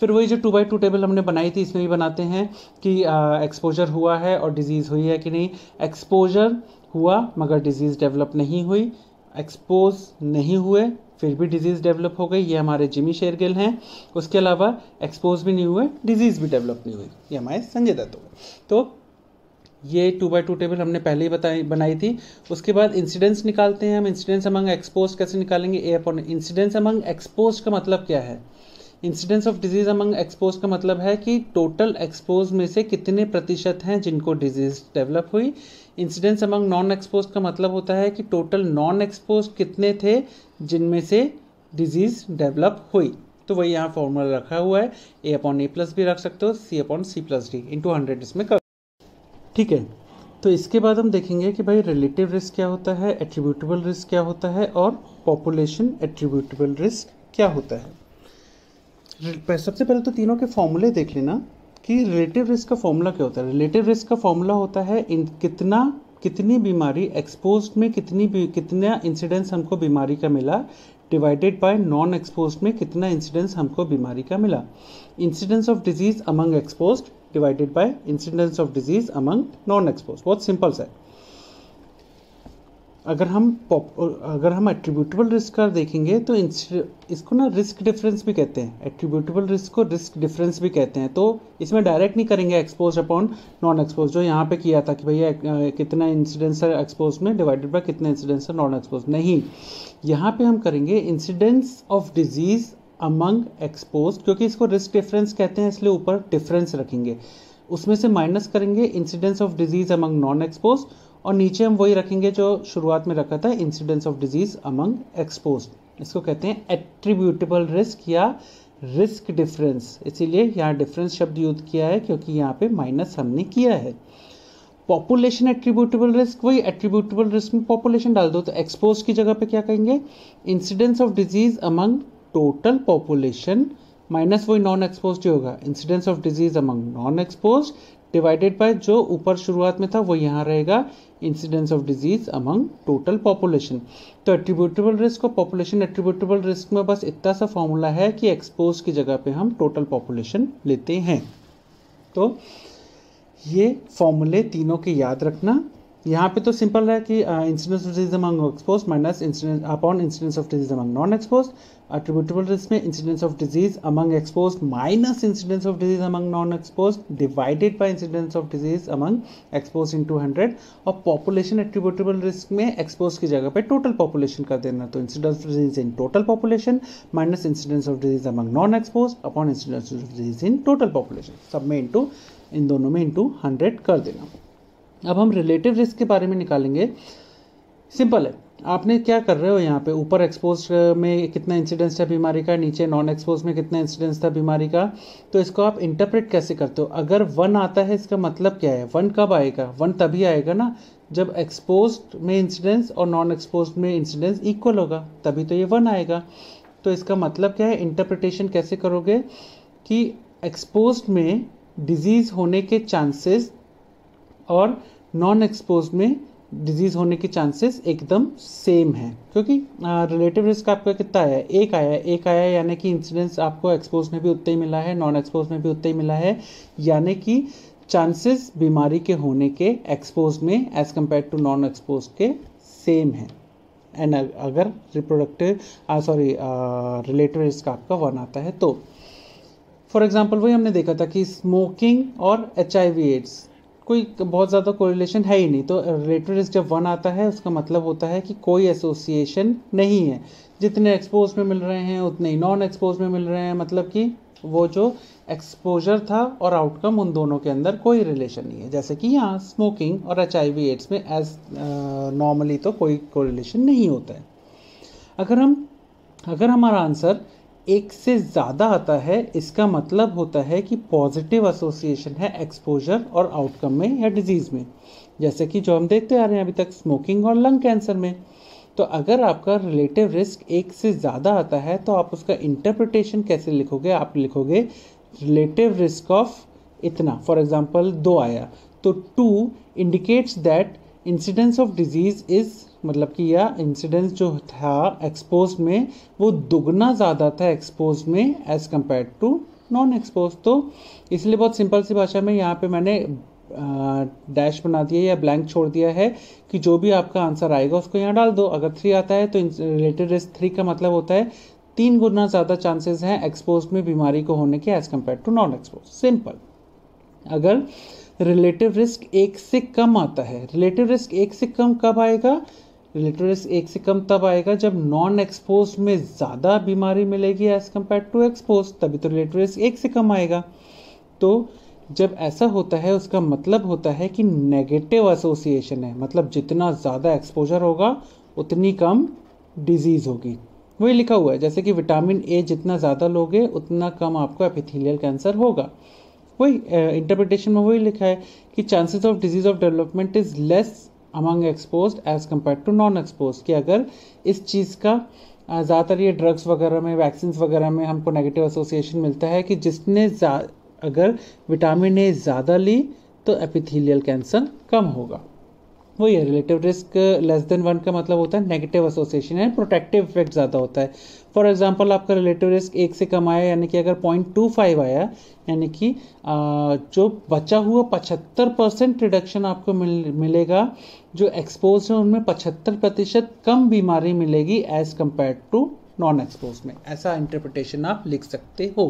फिर वही जो टू बाई टू टेबल हमने बनाई थी, इसमें भी बनाते हैं कि एक्सपोजर हुआ है और डिज़ीज़ हुई है कि नहीं। एक्सपोजर हुआ, मगर डिज़ीज़ डेवलप नहीं हुई। एक्सपोज नहीं हुए, फिर भी डिज़ीज़ डेवलप हो गई। ये हमारे जिमी शेरगिल हैं। उसके अलावा एक्सपोज भी नहीं हुए डिज़ीज़ भी डेवलप नहीं हुई। ये हमारे संजय दत्त हो तो ये टू बाई टू टेबल हमने पहले ही बताई, बनाई थी। उसके बाद इंसिडेंस निकालते हैं हम। इंसिडेंस अमंग एक्सपोज कैसे निकालेंगे? A upon incidence among expose का मतलब क्या है? Incidence of disease among expose का मतलब है कि टोटल एक्सपोज में से कितने प्रतिशत हैं जिनको डिज़ीज़ डेवलप हुई? इंसिडेंस अमंग नॉन एक्सपोज का मतलब होता है कि टोटल नॉन एक्सपोज कितने थे जिनमें से डिज़ीज़ डेवलप हुई? तो वही यहाँ फॉर्मूला रखा हुआ है। ए अपॉन ए प्लस भी रख सकते हो C upon C plus D into hundred इसमें कर। ठीक है तो इसके बाद हम देखेंगे कि भाई रिलेटिव रिस्क क्या होता है एट्रीब्यूटेबल रिस्क क्या होता है और पॉपुलेशन एट्रीब्यूटेबल रिस्क क्या होता है। सबसे पहले तो तीनों के फॉर्मूले देख लेना कि रिलेटिव रिस्क का फॉर्मूला क्या होता है। रिलेटिव रिस्क का फॉर्मूला होता है इन कितना, कितनी बीमारी एक्सपोज में कितनी कितना इंसिडेंस हमको बीमारी का मिला डिवाइडेड बाय नॉन एक्सपोज में कितना इंसिडेंस हमको बीमारी का मिला। Incidence of disease among expose divided by incidence of disease among non expose बहुत सिंपल सा है। अगर हम पॉप अगर हम एट्रीब्यूटेबल रिस्क का देखेंगे तो इसको ना रिस्क डिफरेंस भी कहते हैं। एट्रीब्यूटेबल रिस्क को रिस्क डिफरेंस भी कहते हैं। तो इसमें डायरेक्ट नहीं करेंगे एक्सपोज अपॉन नॉन एक्सपोज जो यहाँ पे किया था कि भैया कितना इंसिडेंस है एक्सपोज में डिवाइडेड बाय कितना इंसिडेंस है नॉन एक्सपोज नहीं। यहाँ पे हम करेंगे incidence of disease among expose क्योंकि इसको रिस्क डिफरेंस कहते हैं, इसलिए ऊपर डिफरेंस रखेंगे। उसमें से माइनस करेंगे incidence of disease among non expose और नीचे हम वही रखेंगे जो शुरुआत में रखा था incidence of disease among expose इसको कहते हैं एट्रीब्यूटेबल रिस्क या रिस्क डिफरेंस इसीलिए यहाँ डिफरेंस शब्द यूज़ किया है क्योंकि यहाँ पे माइनस हमने किया है। पॉपुलेशन एट्रीब्यूटेबल रिस्क वही एट्रीब्यूटेबल रिस्क में पॉपुलेशन डाल दो तो एक्सपोज की जगह पे क्या कहेंगे? Incidence of disease among total population minus वही नॉन एक्सपोज जो होगा। Incidence of disease among non expose divided by जो ऊपर शुरुआत में था, वो यहाँ रहेगा incidence of disease among total population तो एट्रीब्यूटेबल रिस्क और पॉपुलेशन एट्रीब्यूटेबल रिस्क में बस इतना सा फॉर्मूला है कि एक्सपोज की जगह पे हम टोटल पॉपुलेशन लेते हैं। तो ये फॉर्मूले तीनों के याद रखना। यहाँ पे तो सिंपल है कि incidence of disease among expose minus incidence upon incidence of disease among non expose attributable risk में incidence of disease among expose minus incidence of disease among non expose divided by incidence of disease among expose into hundred और पॉपुलेशन एट्रीब्यूटेबल रिस्क में एक्सपोज की जगह पे टोटल पॉपुलेशन कर देना तो incidence of disease in total population minus incidence of disease among non expose upon incidence of disease in total population सब में इंटू इन दोनों में इंटू हंड्रेड कर देना। अब हम रिलेटिव रिस्क के बारे में निकालेंगे। सिंपल है। आपने क्या कर रहे हो यहाँ पे? ऊपर एक्सपोज में कितना इंसिडेंस था बीमारी का? नीचे नॉन एक्सपोज में कितना इंसिडेंस था बीमारी का? तो इसको आप इंटरप्रेट कैसे करते हो? अगर वन आता है, इसका मतलब क्या है? वन कब आएगा? वन तभी आएगा ना, जब एक्सपोज में इंसिडेंस और नॉन एक्सपोज में इंसिडेंस इक्वल होगा। तभी तो ये वन आएगा। तो इसका मतलब क्या है? इंटरप्रिटेशन कैसे करोगे कि एक्सपोज में डिज़ीज़ होने के चांसेस और नॉन एक्सपोज में डिज़ीज़ होने के चांसेस एकदम सेम है। क्योंकि रिलेटिव रिस्क आपका कितना आया एक आया एक आया यानी कि इंसिडेंस आपको एक्सपोज में भी उतना ही मिला है नॉन एक्सपोज में भी उतना ही मिला है। यानी कि चांसेस बीमारी के होने के एक्सपोज में as compare to non expose के सेम है। एंड अगर रिप्रोडक्टिव सॉरी रिलेटिव रिस्क आपका वन आता है तो। फॉर एग्ज़ाम्पल वही हमने देखा था कि स्मोकिंग और एच आई वी एड्स कोई बहुत ज़्यादा कोरिलेशन है ही नहीं। तो रिस्क जब वन आता है, उसका मतलब होता है कि कोई एसोसिएशन नहीं है। जितने एक्सपोज में मिल रहे हैं, उतने ही नॉन एक्सपोज में मिल रहे हैं। मतलब कि वो जो एक्सपोजर था और आउटकम उन दोनों के अंदर कोई रिलेशन नहीं है। जैसे कि यहाँ स्मोकिंग और एच आई एड्स में एज नॉर्मली तो कोई कोरिलेशन नहीं होता है। अगर हम, अगर हमारा आंसर एक से ज़्यादा आता है, इसका मतलब होता है कि पॉजिटिव एसोसिएशन है एक्सपोजर और आउटकम में या डिज़ीज़ में। जैसे कि जो हम देखते आ रहे हैं अभी तक स्मोकिंग और लंग कैंसर में। तो अगर आपका रिलेटिव रिस्क एक से ज़्यादा आता है तो आप उसका इंटरप्रिटेशन कैसे लिखोगे? आप लिखोगे रिलेटिव रिस्क ऑफ़ इतना। फॉर एग्ज़ाम्पल दो आया। तो two indicates that incidence of disease is मतलब कि यह इंसिडेंस जो था एक्सपोज में, वो दुगना ज़्यादा था एक्सपोज में as compare to non expose तो इसलिए बहुत सिंपल सी भाषा में यहाँ पे मैंने डैश बना दिया, या ब्लैंक छोड़ दिया है कि जो भी आपका आंसर आएगा उसको यहाँ डाल दो। अगर थ्री आता है तो रिलेटेड रिस्क थ्री का मतलब होता है तीन गुना ज़्यादा चांसेस हैं एक्सपोज में बीमारी को होने के as compare to non expose simple अगर रिलेटिव रिस्क एक से कम आता है रिलेटिव रिस्क एक से कम कब आएगा? रिस्क एक से कम तब आएगा जब नॉन एक्सपोज में ज़्यादा बीमारी मिलेगी एज़ कंपेयर टू एक्सपोज तभी तो रिलेटिव रिस्क एक से कम आएगा। तो जब ऐसा होता है, उसका मतलब होता है कि नेगेटिव एसोसिएशन है। मतलब जितना ज़्यादा एक्सपोजर होगा, उतनी कम डिज़ीज़ होगी। वही लिखा हुआ है, जैसे कि विटामिन ए जितना ज़्यादा लोगे, उतना कम आपको एपिथेलियल कैंसर होगा। वही इंटरप्रिटेशन में वही लिखा है कि chances of disease of development is less among expose as compare to non expose कि अगर इस चीज़ का ज़्यादातर ये ड्रग्स वगैरह में वैक्सीन वगैरह में हमको नेगेटिव एसोसिएशन मिलता है कि जिसने अगर विटामिन ए ज़्यादा ली तो एपिथीलियल कैंसर कम होगा। वही है relative risk less than one का मतलब होता है नेगेटिव एसोसिएशन है प्रोटेक्टिव इफ़ेक्ट ज़्यादा होता है। फॉर एग्जांपल आपका रिलेटिव रिस्क एक से कम आया, यानी कि अगर पॉइंट टू फाइव आया, यानी कि जो बचा हुआ पचहत्तर परसेंट रिडक्शन आपको मिल, मिलेगा, जो एक्सपोज है, उनमें पचहत्तर प्रतिशत कम बीमारी मिलेगी as compare to non expose में। ऐसा इंटरप्रिटेशन आप लिख सकते हो।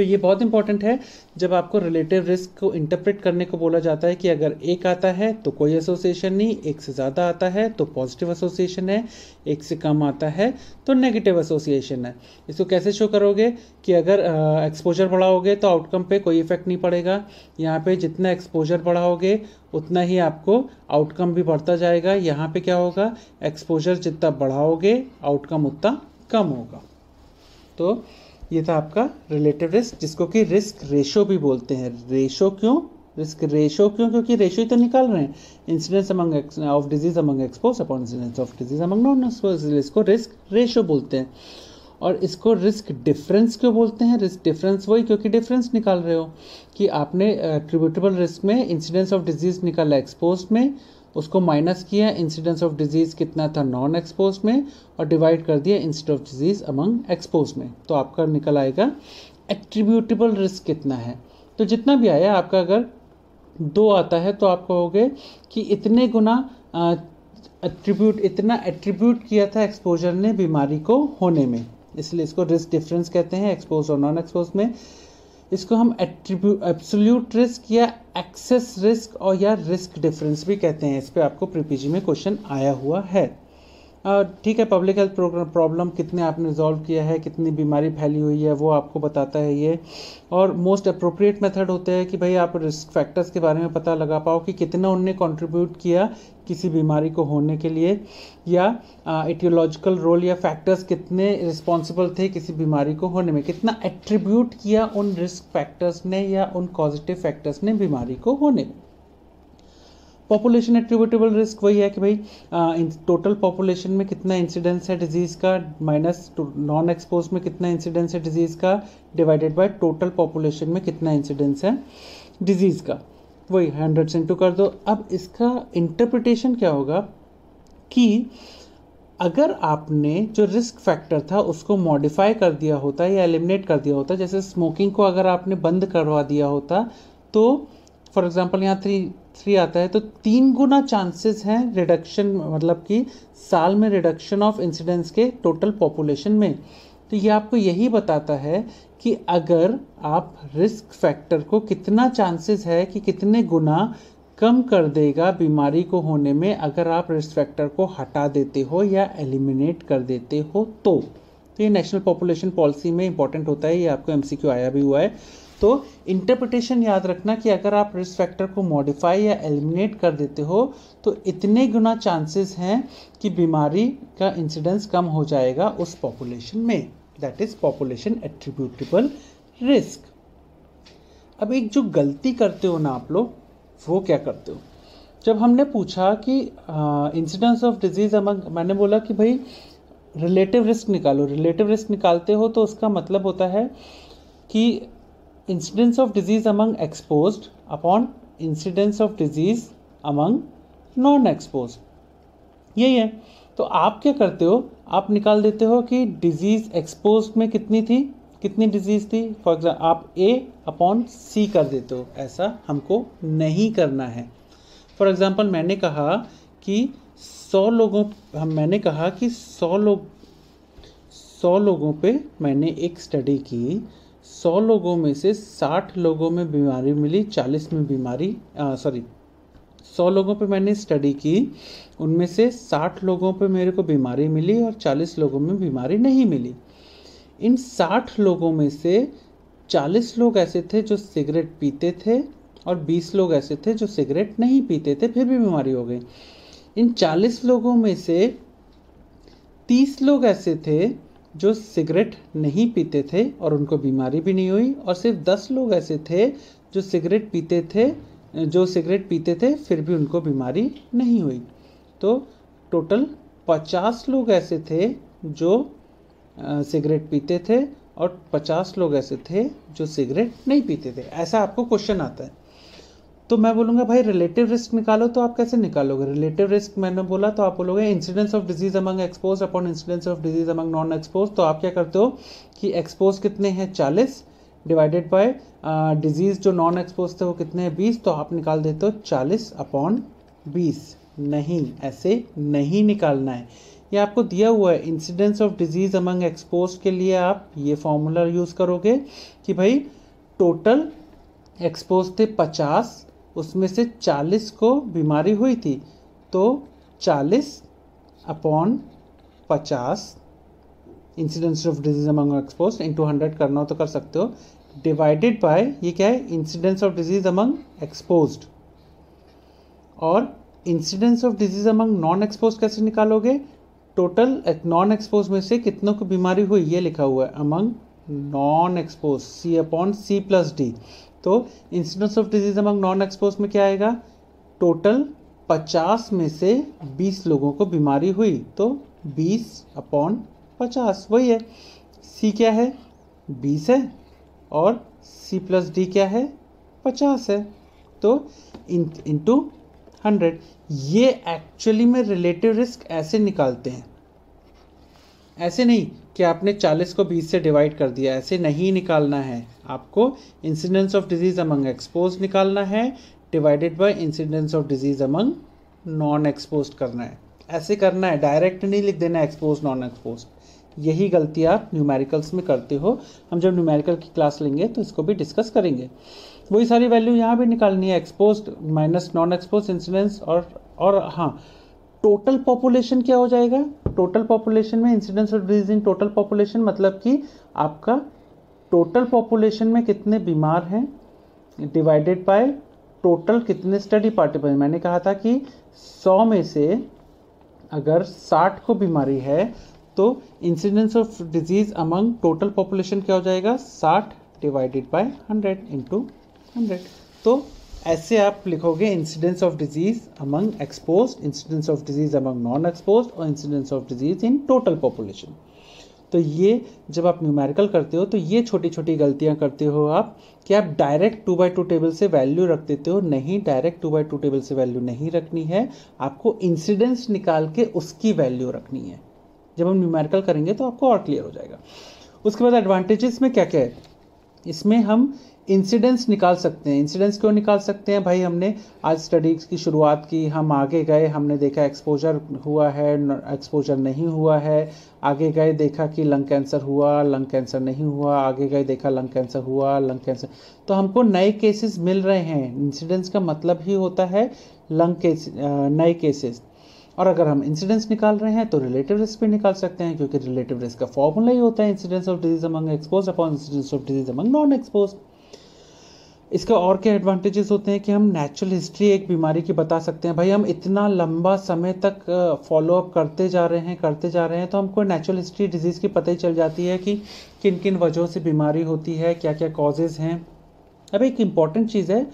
तो ये बहुत इंपॉर्टेंट है। जब आपको रिलेटिव रिस्क को इंटरप्रेट करने को बोला जाता है कि अगर एक आता है तो कोई एसोसिएशन नहीं, एक से ज़्यादा आता है तो पॉजिटिव एसोसिएशन है, एक से कम आता है तो नेगेटिव एसोसिएशन है। इसको कैसे शो करोगे कि अगर एक्सपोजर बढ़ाओगे तो आउटकम पे कोई इफ़ेक्ट नहीं पड़ेगा। यहाँ पे जितना एक्सपोजर बढ़ाओगे उतना ही आपको आउटकम भी बढ़ता जाएगा। यहाँ पे क्या होगा? एक्सपोजर जितना बढ़ाओगे आउटकम उतना कम होगा। तो ये था आपका रिलेटिव रिस्क जिसको कि रिस्क रेशो भी बोलते हैं। रेशो क्यों? रिस्क रेशो क्यों? क्योंकि रेशो ही तो निकाल रहे हैं। Incidence among of disease among expose upon incidence of disease among non expose इसको रिस्क रेशो बोलते हैं। और इसको रिस्क डिफरेंस क्यों बोलते हैं? रिस्क डिफरेंस वही, क्योंकि डिफरेंस निकाल रहे हो कि आपने ट्रिब्यूटेबल रिस्क में इंसिडेंस ऑफ़ डिज़ीज़ निकाला एक्सपोज में उसको माइनस किया इंसिडेंस ऑफ़ डिज़ीज़ कितना था नॉन एक्सपोज में, और डिवाइड कर दिया incident of disease among expose में। तो आपका निकल आएगा एट्रीब्यूटेबल रिस्क कितना है? तो जितना भी आया, आपका अगर दो आता है तो आप कहोगे कि इतने गुना एट्रीब्यूट इतना एट्रीब्यूट किया था एक्सपोजर ने बीमारी को होने में। इसलिए इसको रिस्क डिफरेंस कहते हैं एक्सपोज और नॉन एक्सपोज में। इसको हम एट्रीब्यू एब्सोल्यूट रिस्क या एक्सेस रिस्क और या रिस्क डिफरेंस भी कहते हैं। इस पर आपको प्रीपीजी में क्वेश्चन आया हुआ है। ठीक है पब्लिक हेल्थ प्रोग्राम प्रॉब्लम कितने आपने रिजॉल्व किया है, कितनी बीमारी फैली हुई है, वो आपको बताता है ये। और मोस्ट अप्रोप्रिएट मेथड होते हैं कि भाई आप रिस्क फैक्टर्स के बारे में पता लगा पाओ कि कितना उनने कंट्रीब्यूट किया किसी बीमारी को होने के लिए, या एटियोलॉजिकल रोल या फैक्टर्स कितने रिस्पॉन्सिबल थे किसी बीमारी को होने में, कितना एट्रीब्यूट किया उन रिस्क फैक्टर्स ने या उन पॉजिटिव फैक्टर्स ने बीमारी को होने में। पॉपुलेशन एट्रीब्यूटेबल रिस्क वही है कि भाई टोटल पॉपुलेशन में कितना इंसिडेंस है डिज़ीज़ का माइनस नॉन एक्सपोज में कितना इंसिडेंस है डिज़ीज़ का डिवाइडेड बाय टोटल पॉपुलेशन में कितना इंसिडेंस है डिज़ीज़ का। वही हंड्रेड से इंटू कर दो। अब इसका इंटरप्रिटेशन क्या होगा कि अगर आपने जो रिस्क फैक्टर था उसको मॉडिफाई कर दिया होता या एलिमिनेट कर दिया होता, जैसे स्मोकिंग को अगर आपने बंद करवा दिया होता तो फॉर एग्ज़ाम्पल यहाँ थ्री थ्री आता है तो तीन गुना चांसेस हैं रिडक्शन मतलब कि साल में रिडक्शन ऑफ़ इंसिडेंस के टोटल पॉपुलेशन में। तो ये आपको यही बताता है कि अगर आप रिस्क फैक्टर को कितना चांसेस है कि कितने गुना कम कर देगा बीमारी को होने में, अगर आप रिस्क फैक्टर को हटा देते हो या एलिमिनेट कर देते हो तो। तो ये नेशनल पॉपुलेशन पॉलिसी में इंपॉर्टेंट होता है, ये आपको एमसीक्यू आया भी हुआ है। तो इंटरप्रिटेशन याद रखना कि अगर आप रिस्क फैक्टर को मॉडिफाई या एलिमिनेट कर देते हो तो इतने गुना चांसेस हैं कि बीमारी का इंसिडेंस कम हो जाएगा उस पॉपुलेशन में. That is population attributable risk अब एक जो गलती करते हो ना आप लोग, वो क्या करते हो? जब हमने पूछा कि इंसिडेंस ऑफ़ डिज़ीज़ अमंग मैंने बोला कि भाई रिलेटिव रिस्क निकालो. रिलेटिव रिस्क निकालते हो तो उसका मतलब होता है कि incidence of disease among exposed upon incidence of disease among non expose यही है। तो आप क्या करते हो? आप निकाल देते हो कि डिज़ीज़ एक्सपोज में कितनी थी? कितनी डिज़ीज़ थी? फॉर एग्ज़ाम्पल आप ए अपॉन सी कर देते हो। ऐसा हमको नहीं करना है। फॉर एग्ज़ाम्पल मैंने कहा कि सौ लोगों, हम, मैंने कहा कि सौ लोग, सौ लोगों पे मैंने एक स्टडी की सौ लोगों में से साठ लोगों में बीमारी मिली, चालीस में बीमारी सॉरी सौ लोगों पे मैंने स्टडी की, उनमें से साठ लोगों पे मेरे को बीमारी मिली और चालीस लोगों में बीमारी नहीं मिली। इन साठ लोगों में से चालीस लोग ऐसे थे जो सिगरेट पीते थे और बीस लोग ऐसे थे जो सिगरेट नहीं पीते थे, फिर भी बीमारी हो गई। इन चालीस लोगों में से तीस लोग ऐसे थे जो सिगरेट नहीं पीते थे और उनको बीमारी भी नहीं हुई और सिर्फ़ दस लोग ऐसे थे जो सिगरेट पीते थे, जो सिगरेट पीते थे, फिर भी उनको बीमारी नहीं हुई। तो टोटल पचास लोग ऐसे थे जो सिगरेट पीते थे और पचास लोग ऐसे थे जो सिगरेट नहीं पीते थे। ऐसा आपको क्वेश्चन आता है। तो मैं बोलूँगा, भाई रिलेटिव रिस्क निकालो तो आप कैसे निकालोगे? रिलेटिव रिस्क मैंने बोला तो आप बोलोगे incidence of disease among expose upon incidence of disease among non expose तो आप क्या करते हो कि एक्सपोज कितने हैं? चालीस डिवाइडेड बाय डिज़ीज़ जो नॉन एक्सपोज थे वो कितने हैं? बीस। तो आप निकाल देते हो चालीस अपॉन बीस। नहीं, ऐसे नहीं निकालना है। ये आपको दिया हुआ है incidence of disease among expose के लिए आप ये फॉर्मूला यूज़ करोगे कि भाई टोटल एक्सपोज थे पचास उसमें से चालीस को बीमारी हुई थी तो चालीस अपॉन पचास incidence of disease among expose into hundred करना हो तो कर सकते हो डिवाइडेड बाय ये क्या है? Incidence of disease among expose और incidence of disease among non expose कैसे निकालोगे? टोटल नॉन एक्सपोज में से कितनों को बीमारी हुई? ये लिखा हुआ है among non expose C upon C plus D तो incidence of disease among non expose में क्या आएगा? टोटल पचास में से बीस लोगों को बीमारी हुई तो बीस अपॉन पचास, वही है। सी क्या है? बीस है और सी प्लस डी क्या है? पचास है। तो इन इंटू हंड्रेड ये एक्चुअली में रिलेटिव रिस्क ऐसे निकालते हैं। ऐसे नहीं कि आपने 40 को 20 से डिवाइड कर दिया, ऐसे नहीं निकालना है। आपको incidence of disease among expose निकालना है divided by incidence of disease among non expose करना है। ऐसे करना है डायरेक्ट नहीं लिख देना एक्सपोज नॉन एक्सपोज यही गलती आप न्यूमेरिकल्स में करते हो। हम जब न्यूमेरिकल की क्लास लेंगे तो इसको भी डिस्कस करेंगे। वही सारी वैल्यू यहाँ भी निकालनी है expose minus non expose incidence और और हाँ टोटल पॉपुलेशन क्या हो जाएगा? टोटल पॉपुलेशन में incidence of disease in total population मतलब कि आपका टोटल पॉपुलेशन में कितने बीमार हैं? डिवाइडेड बाय टोटल कितने स्टडी पार्टिसिपेंट मैंने कहा था कि 100 में से अगर 60 को बीमारी है तो incidence of disease among total population क्या हो जाएगा? 60 डिवाइडेड बाय 100 इंटू हंड्रेड तो ऐसे आप लिखोगे incidence of disease among expose incidence of disease among non expose और incidence of disease in total population तो ये जब आप न्यूमेरिकल करते हो तो ये छोटी छोटी गलतियाँ करते हो आप कि आप direct two by two table से वैल्यू रख देते हो। नहीं direct two by two table से वैल्यू नहीं रखनी है। आपको इंसिडेंस निकाल के उसकी वैल्यू रखनी है। जब हम न्यूमेरिकल करेंगे तो आपको और क्लियर हो जाएगा। उसके बाद एडवांटेजेस में क्या क्या है? इसमें हम इंसिडेंस निकाल सकते हैं। इंसिडेंस क्यों निकाल सकते हैं? भाई, हमने आज स्टडीज़ की शुरुआत की, हम आगे गए, हमने देखा एक्सपोजर हुआ है एक्सपोजर नहीं हुआ है। आगे गए, देखा कि लंग कैंसर हुआ लंग कैंसर नहीं हुआ। आगे गए, देखा लंग कैंसर हुआ लंग कैंसर तो हमको नए केसेस मिल रहे हैं। इंसिडेंस का मतलब ही होता है लंग केस नए केसेस और अगर हम इंसिडेंस निकाल रहे हैं तो रिलेटिव रिस्क भी निकाल सकते हैं, क्योंकि रिलेटिव रिस्क का फॉर्मूला ही होता है incidence of disease among expose upon incidence of disease among non expose इसका और क्या एडवांटेजेस होते हैं कि हम नेचुरल हिस्ट्री एक बीमारी की बता सकते हैं? भाई, हम इतना लंबा समय तक फॉलोअप करते जा रहे हैं, करते जा रहे हैं तो हमको नेचुरल हिस्ट्री डिज़ीज़ की पता ही चल जाती है कि किन किन वजहों से बीमारी होती है क्या क्या कॉजेज़ हैं। अब एक इंपॉर्टेंट चीज़ है,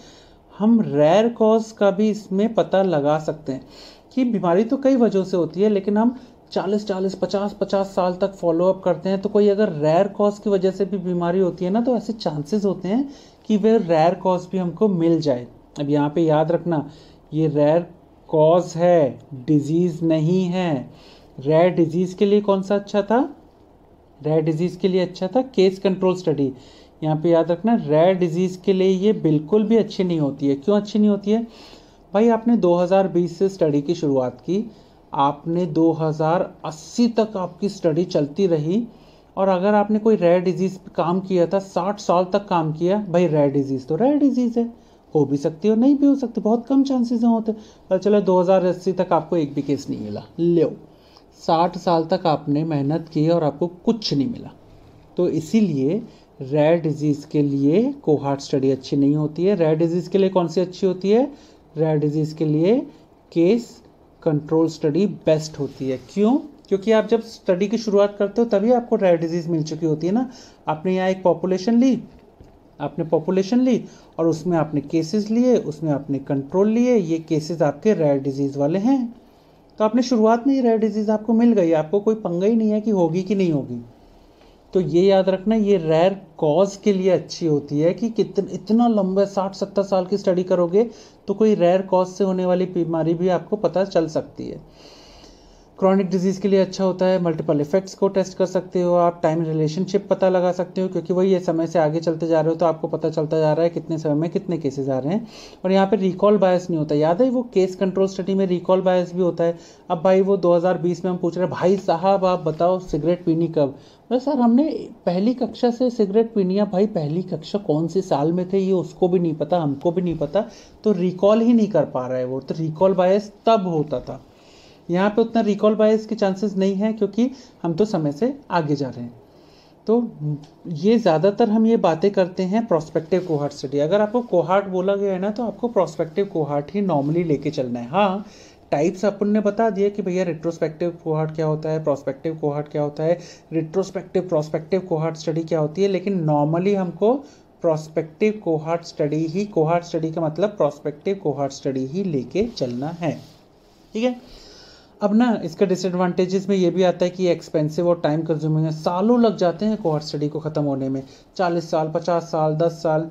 हम रेयर कॉज का भी इसमें पता लगा सकते हैं कि बीमारी तो कई वजहों से होती है, लेकिन हम चालीस चालीस, पचास पचास साल तक फॉलोअप करते हैं तो कोई अगर रेयर कॉज की वजह से भी बीमारी होती है ना तो ऐसे चांसेस होते हैं कि वह रेयर कॉज भी हमको मिल जाए। अब यहाँ पे याद रखना, ये रेयर कॉज है डिज़ीज़ नहीं है। रेयर डिज़ीज़ के लिए कौन सा अच्छा था? रेयर डिज़ीज़ के लिए अच्छा था केस कंट्रोल स्टडी यहाँ पे याद रखना रेयर डिज़ीज़ के लिए ये बिल्कुल भी अच्छी नहीं होती है। क्यों अच्छी नहीं होती है? भाई, आपने 2020 से स्टडी की शुरुआत की, आपने 2080 तक आपकी स्टडी चलती रही और अगर आपने कोई रेयर डिज़ीज़ पे काम किया था, साठ साल तक काम किया, भाई रेयर डिज़ीज़ तो रेयर डिज़ीज़ है। हो भी सकती है और नहीं भी हो सकती, बहुत कम चांसेस हैं होते। पर चलो दो हज़ार अस्सी तक आपको एक भी केस नहीं मिला। लो, साठ साल तक आपने मेहनत की और आपको कुछ नहीं मिला। तो इसीलिए रेयर डिज़ीज़ के लिए कोहार्ट स्टडी अच्छी नहीं होती है। रेयर डिज़ीज़ के लिए कौन सी अच्छी होती है? रेयर डिज़ीज़ के लिए केस कंट्रोल स्टडी बेस्ट होती है। क्यों? क्योंकि आप जब स्टडी की शुरुआत करते हो, तभी आपको रेयर डिज़ीज़ मिल चुकी होती है ना। आपने यहाँ एक पॉपुलेशन ली, आपने पॉपुलेशन ली और उसमें आपने केसेस लिए, उसमें आपने कंट्रोल लिए, ये केसेस आपके रेयर डिज़ीज़ वाले हैं। तो आपने शुरुआत में ही रेयर डिज़ीज़ आपको मिल गई, आपको कोई पंगा ही नहीं है कि होगी कि नहीं होगी। तो ये याद रखना, ये रेयर कॉज के लिए अच्छी होती है कि कितना, इतना लंबे साठ सत्तर साल की स्टडी करोगे तो कोई रेयर कॉज से होने वाली बीमारी भी आपको पता चल सकती है। क्रॉनिक डिज़ीज़ के लिए अच्छा होता है मल्टीपल इफेक्ट्स को टेस्ट कर सकते हो, आप टाइम रिलेशनशिप पता लगा सकते हो, क्योंकि वही ये समय से आगे चलते जा रहे हो तो आपको पता चलता जा रहा है कितने समय में कितने केसेस आ रहे हैं। और यहाँ पे रिकॉल बायस नहीं होता। याद है वो केस कंट्रोल स्टडी में रिकॉल बायस भी होता है? अब भाई वो 2020 में हम पूछ रहे हैं, भाई साहब, आप बताओ सिगरेट पीनी कब? बस सर, हमने पहली कक्षा से सिगरेट पीनी है। भाई, पहली कक्षा कौन से साल में थे, ये उसको भी नहीं पता, हमको भी नहीं पता। तो रिकॉल ही नहीं कर पा रहा है वो। तो रिकॉल बायस तब होता था। यहाँ पे उतना रिकॉल बायस के चांसेस नहीं है क्योंकि हम तो समय से आगे जा रहे हैं। तो ये ज़्यादातर हम ये बातें करते हैं प्रोस्पेक्टिव कोहार्ट स्टडी अगर आपको कोहार्ट बोला गया है ना तो आपको प्रोस्पेक्टिव कोहार्ट ही नॉर्मली लेके चलना है। हाँ टाइप्स अपन ने बता दिया कि भैया रिट्रोस्पेक्टिव कोहार्ट क्या होता है प्रोस्पेक्टिव कोहार्ट क्या होता है रिट्रोस्पेक्टिव प्रोस्पेक्टिव कोहार्ट स्टडी क्या होती है, लेकिन नॉर्मली हमको प्रोस्पेक्टिव कोहार्ट स्टडी ही कोहार्ट स्टडी का मतलब प्रोस्पेक्टिव कोहार्ट स्टडी ही लेके चलना है। ठीक है? अब ना, इसका डिसएडवांटेजेस में ये भी आता है कि एक्सपेंसिव और टाइम कंज्यूमिंग है। सालों लग जाते हैं कोहर्ट स्टडी को ख़त्म होने में। चालीस साल, पचास साल, दस साल,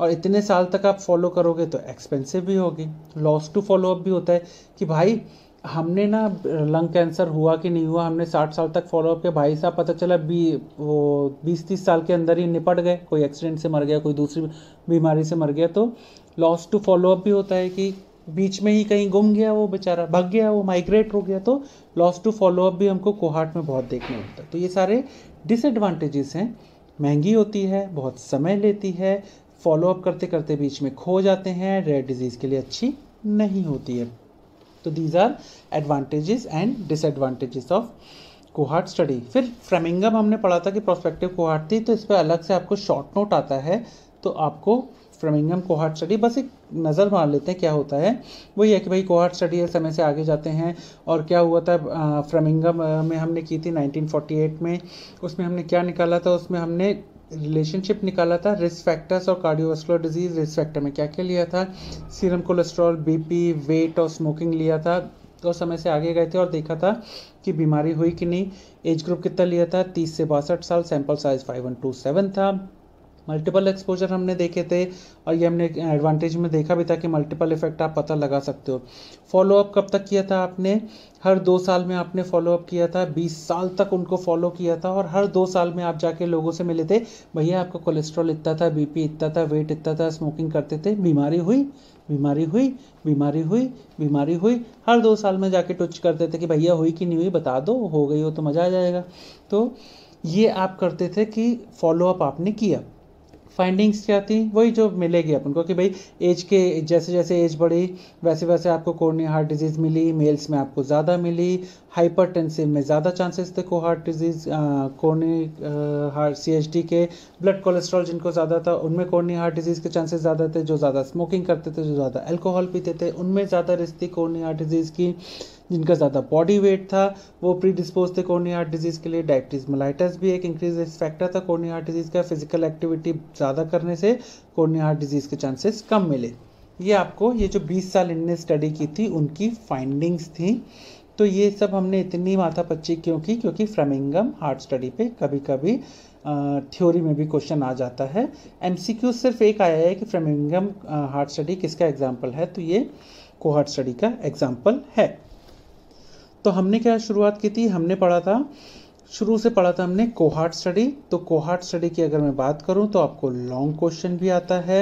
और इतने साल तक आप फॉलो करोगे तो एक्सपेंसिव भी होगी। लॉस टू फॉलो अप भी होता है कि भाई, हमने ना लंग कैंसर हुआ कि नहीं हुआ, हमने साठ साल तक फॉलो अप किया, भाई साहब पता चला बी, वो बीस तीस साल के अंदर ही निपट गए। कोई एक्सीडेंट से मर गया, कोई दूसरी बीमारी से मर गया तो लॉस टू फॉलो अप भी होता है कि बीच में ही कहीं गुम गया वो बेचारा, भग गया, वो माइग्रेट हो गया तो लॉस टू फॉलो अप भी हमको कोहार्ट में बहुत देखने होता है। तो ये सारे डिसएडवांटेजेस हैं। महँगी होती है, बहुत समय लेती है फॉलो अप करते करते बीच में खो जाते हैं रेयर डिज़ीज़ के लिए अच्छी नहीं होती है। तो these are advantages and disadvantages of cohort study फिर फ्रेमिंगम हमने पढ़ा था कि प्रोस्पेक्टिव कोहार्ट थी तो इस पर अलग से आपको शॉर्ट नोट आता है तो आपको फ्रेमिंगम कोहार्ट स्टडी, बस एक नज़र मार लेते हैं क्या होता है। वही है कि भाई कोहार्ट स्टडी समय से आगे जाते हैं, और क्या हुआ था फ्रमिंगम में हमने की थी 1948 में, उसमें हमने क्या निकाला था, उसमें हमने रिलेशनशिप निकाला था, रिस्क फैक्टर्स और कार्डियोवास्कुलर डिज़ीज़ रिस्क फैक्टर में। क्या क्या लिया था? सीरम, कोलेस्ट्रॉल, बीपी, वेट और स्मोकिंग लिया था तो समय से आगे गए थे और देखा था कि बीमारी हुई कि नहीं। एज ग्रुप कितना लिया था? तीस से बासठ साल, sample size five one two seven था। मल्टीपल एक्सपोजर हमने देखे थे और ये हमने एडवांटेज में देखा भी था कि मल्टीपल इफ़ेक्ट आप पता लगा सकते हो। फॉलोअप कब तक किया था आपने? हर दो साल में आपने फॉलोअप किया था, बीस साल तक उनको फॉलो किया था और हर दो साल में आप जाके लोगों से मिले थे, भैया, आपका कोलेस्ट्रॉल इतना था बीपी इतना था वेट इतना था स्मोकिंग करते थे, बीमारी हुई बीमारी हुई बीमारी हुई बीमारी हुई। हर दो साल में जाके टच करते थे कि, भैया, हुई कि नहीं हुई, बता दो, हो गई हो तो मज़ा आ जाएगा। तो ये आप करते थे कि फॉलोअप आपने किया। फाइंडिंग्स क्या थी? वही जो मिलेगी अपन को कि भाई एज के, जैसे जैसे एज बढ़ी, वैसे वैसे आपको कोर्नी हार्ट डिज़ीज़ मिली मेल्स में आपको ज़्यादा मिली हाइपर में ज़्यादा चांसेस थे को heart disease coronary heart C H D के ब्लड कोलेस्ट्रॉल जिनको ज़्यादा था, उनमें कोर्नी हार्ट डिज़ीज़ के चांसेस ज़्यादा थे, जो ज़्यादा स्मोकिंग करते थे, जो ज़्यादा अल्कोहल पीते थे, उनमें ज़्यादा थी कोर्नी हार्ट डिज़ीज़ की। जिनका ज़्यादा बॉडी वेट था, वो प्री डिस्पोज थे कोर्नी हार्ट डिज़ीज़ के लिए। डायबिटीज़ मलाइटस भी एक इंक्रीज फैक्टर था कोर्नी हार्ट डिज़ीज़ का। फ़िज़िकल एक्टिविटी ज़्यादा करने से कोर्नी हार्ट डिज़ीज़ के चांसेस कम मिले। ये आपको, ये जो 20 साल इनने स्टडी की थी, उनकी फाइंडिंग्स थी। तो ये सब हमने इतनी माथा पच्ची क्यों की? क्योंकि फ्रेमिंगम हार्ट स्टडी पे कभी कभी थ्योरी में भी क्वेश्चन आ जाता है। एमसीक्यू सिर्फ़ एक आया है कि फ्रेमिंगम हार्ट स्टडी किसका एग्ज़ाम्पल है? तो ये कोहार्ट स्टडी का एग्ज़ाम्पल है। तो हमने क्या शुरुआत की थी? हमने पढ़ा था, शुरू से पढ़ा था हमने कोहार्ट स्टडी तो कोहार्ट स्टडी की अगर मैं बात करूँ तो आपको लॉन्ग क्वेश्चन भी आता है,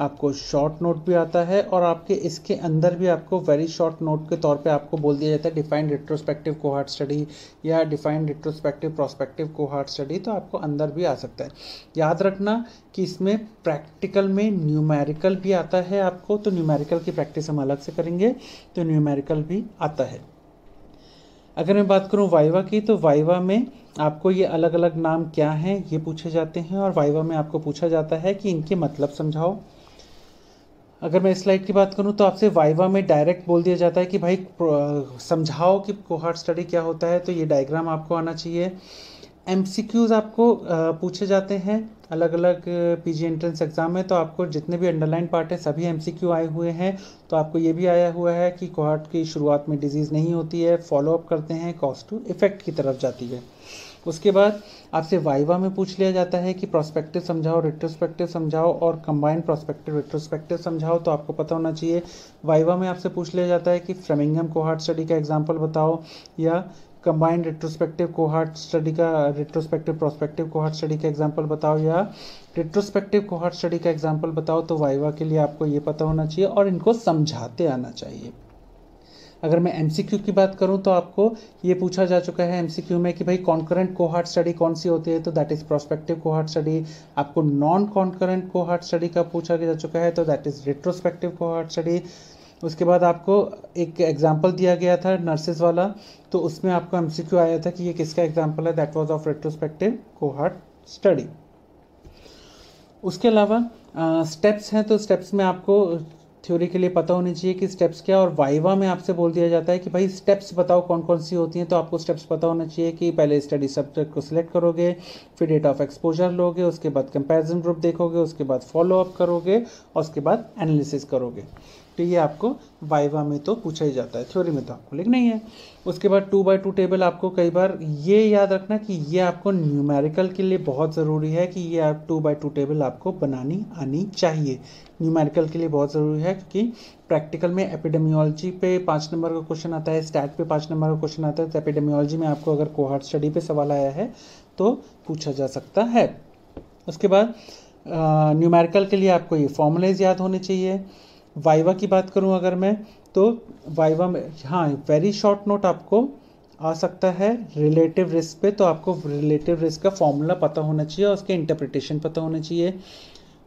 आपको शॉर्ट नोट भी आता है, और आपके इसके अंदर भी आपको वेरी शॉर्ट नोट के तौर पे आपको बोल दिया जाता है डिफाइंड रिट्रोस्पेक्टिव कोहार्ट स्टडी या defined retrospective prospective cohort study तो आपको अंदर भी आ सकता है। याद रखना कि इसमें प्रैक्टिकल में न्यूमेरिकल भी आता है आपको तो न्यूमेरिकल की प्रैक्टिस हम अलग से करेंगे तो न्यूमेरिकल भी आता है। अगर मैं बात करूँ वाइवा की तो वाइवा में आपको ये अलग अलग नाम क्या हैं, ये पूछे जाते हैं और वाइवा में आपको पूछा जाता है कि इनके मतलब समझाओ। अगर मैं स्लाइड की बात करूँ तो आपसे वाइवा में डायरेक्ट बोल दिया जाता है कि भाई समझाओ कि कोहार्ट स्टडी क्या होता है तो ये डायग्राम आपको आना चाहिए। एम आपको पूछे जाते हैं अलग अलग पीजी एंट्रेंस एग्ज़ाम में तो आपको जितने भी अंडरलाइन पार्ट हैं, सभी एमसीक्यू आए हुए हैं। तो आपको ये भी आया हुआ है कि कोहार्ट की शुरुआत में डिज़ीज़ नहीं होती है फॉलोअप करते हैं कॉस्ट टू इफ़ेक्ट की तरफ़ जाती है। उसके बाद आपसे वाइवा में पूछ लिया जाता है कि प्रोस्पेक्टिव समझाओ रिट्रोस्पेक्टिव समझाओ और कंबाइंड प्रोस्पेक्टिव रिट्रोस्पेक्टिव समझाओ तो आपको पता होना चाहिए। वाइवा में आपसे पूछ लिया जाता है कि फ्रेमिंगम कोहार्ट स्टडी का एग्ज़ाम्पल बताओ या कंबाइंड रिट्रोस्पेक्टिव कोहार्ट स्टडी का रिट्रोस्पेक्टिव प्रोस्पेक्टिव कोहार्ट स्टडी का एग्जांपल बताओ या रिट्रोस्पेक्टिव कोहार्ट स्टडी का एग्जांपल बताओ तो वाइवा के लिए आपको ये पता होना चाहिए और इनको समझाते आना चाहिए। अगर मैं एमसीक्यू की बात करूँ तो आपको ये पूछा जा चुका है एमसीक्यू में कि भाई कॉन्करेंट कोहार्ट स्टडी कौन सी होती है? तो that is prospective cohort study आपको नॉन कॉन्करेंट कोहार्ट स्टडी का पूछा जा चुका है तो that is retrospective cohort study उसके बाद आपको एक एग्ज़ाम्पल दिया गया था नर्सेज वाला तो उसमें आपको एमसीक्यू आया था कि ये किसका एग्ज़ाम्पल है? That was of retrospective cohort study उसके अलावा स्टेप्स हैं तो स्टेप्स में आपको थ्योरी के लिए पता होनी चाहिए कि स्टेप्स क्या और वाइवा में आपसे बोल दिया जाता है कि भाई स्टेप्स बताओ कौन कौन सी होती हैं तो आपको स्टेप्स पता होना चाहिए कि पहले स्टडी सब्जेक्ट को सिलेक्ट करोगे, फिर डेट ऑफ़ एक्सपोजर लोगे, उसके बाद कंपैरिजन ग्रुप देखोगे, उसके बाद फॉलो अप करोगे, और उसके बाद एनालिसिस करोगे। तो ये आपको वाइवा में तो पूछा ही जाता है थ्योरी में तो आपको लिखना ही है। उसके बाद टू बाई टू टेबल आपको कई बार ये याद रखना कि ये आपको न्यूमेरिकल के लिए बहुत ज़रूरी है कि ये आप टू बाई टू टेबल आपको बनानी, आनी चाहिए। न्यूमेरिकल के लिए बहुत ज़रूरी है क्योंकि प्रैक्टिकल में एपिडेमियोलॉजी पे पाँच नंबर का क्वेश्चन आता है स्टैट पे पाँच नंबर का क्वेश्चन आता है तो एपिडेमियोलॉजी में आपको अगर कोहार्ट स्टडी पे सवाल आया है तो पूछा जा सकता है। उसके बाद न्यूमेरिकल के लिए आपको ये फॉर्मुलेज याद होने चाहिए। वाइवा की बात करूँ अगर मैं तो वाइवा में हाँ वेरी शॉर्ट नोट आपको आ सकता है रिलेटिव रिस्क पे तो आपको रिलेटिव रिस्क का फॉर्मूला पता होना चाहिए और उसके इंटरप्रिटेशन पता होना चाहिए।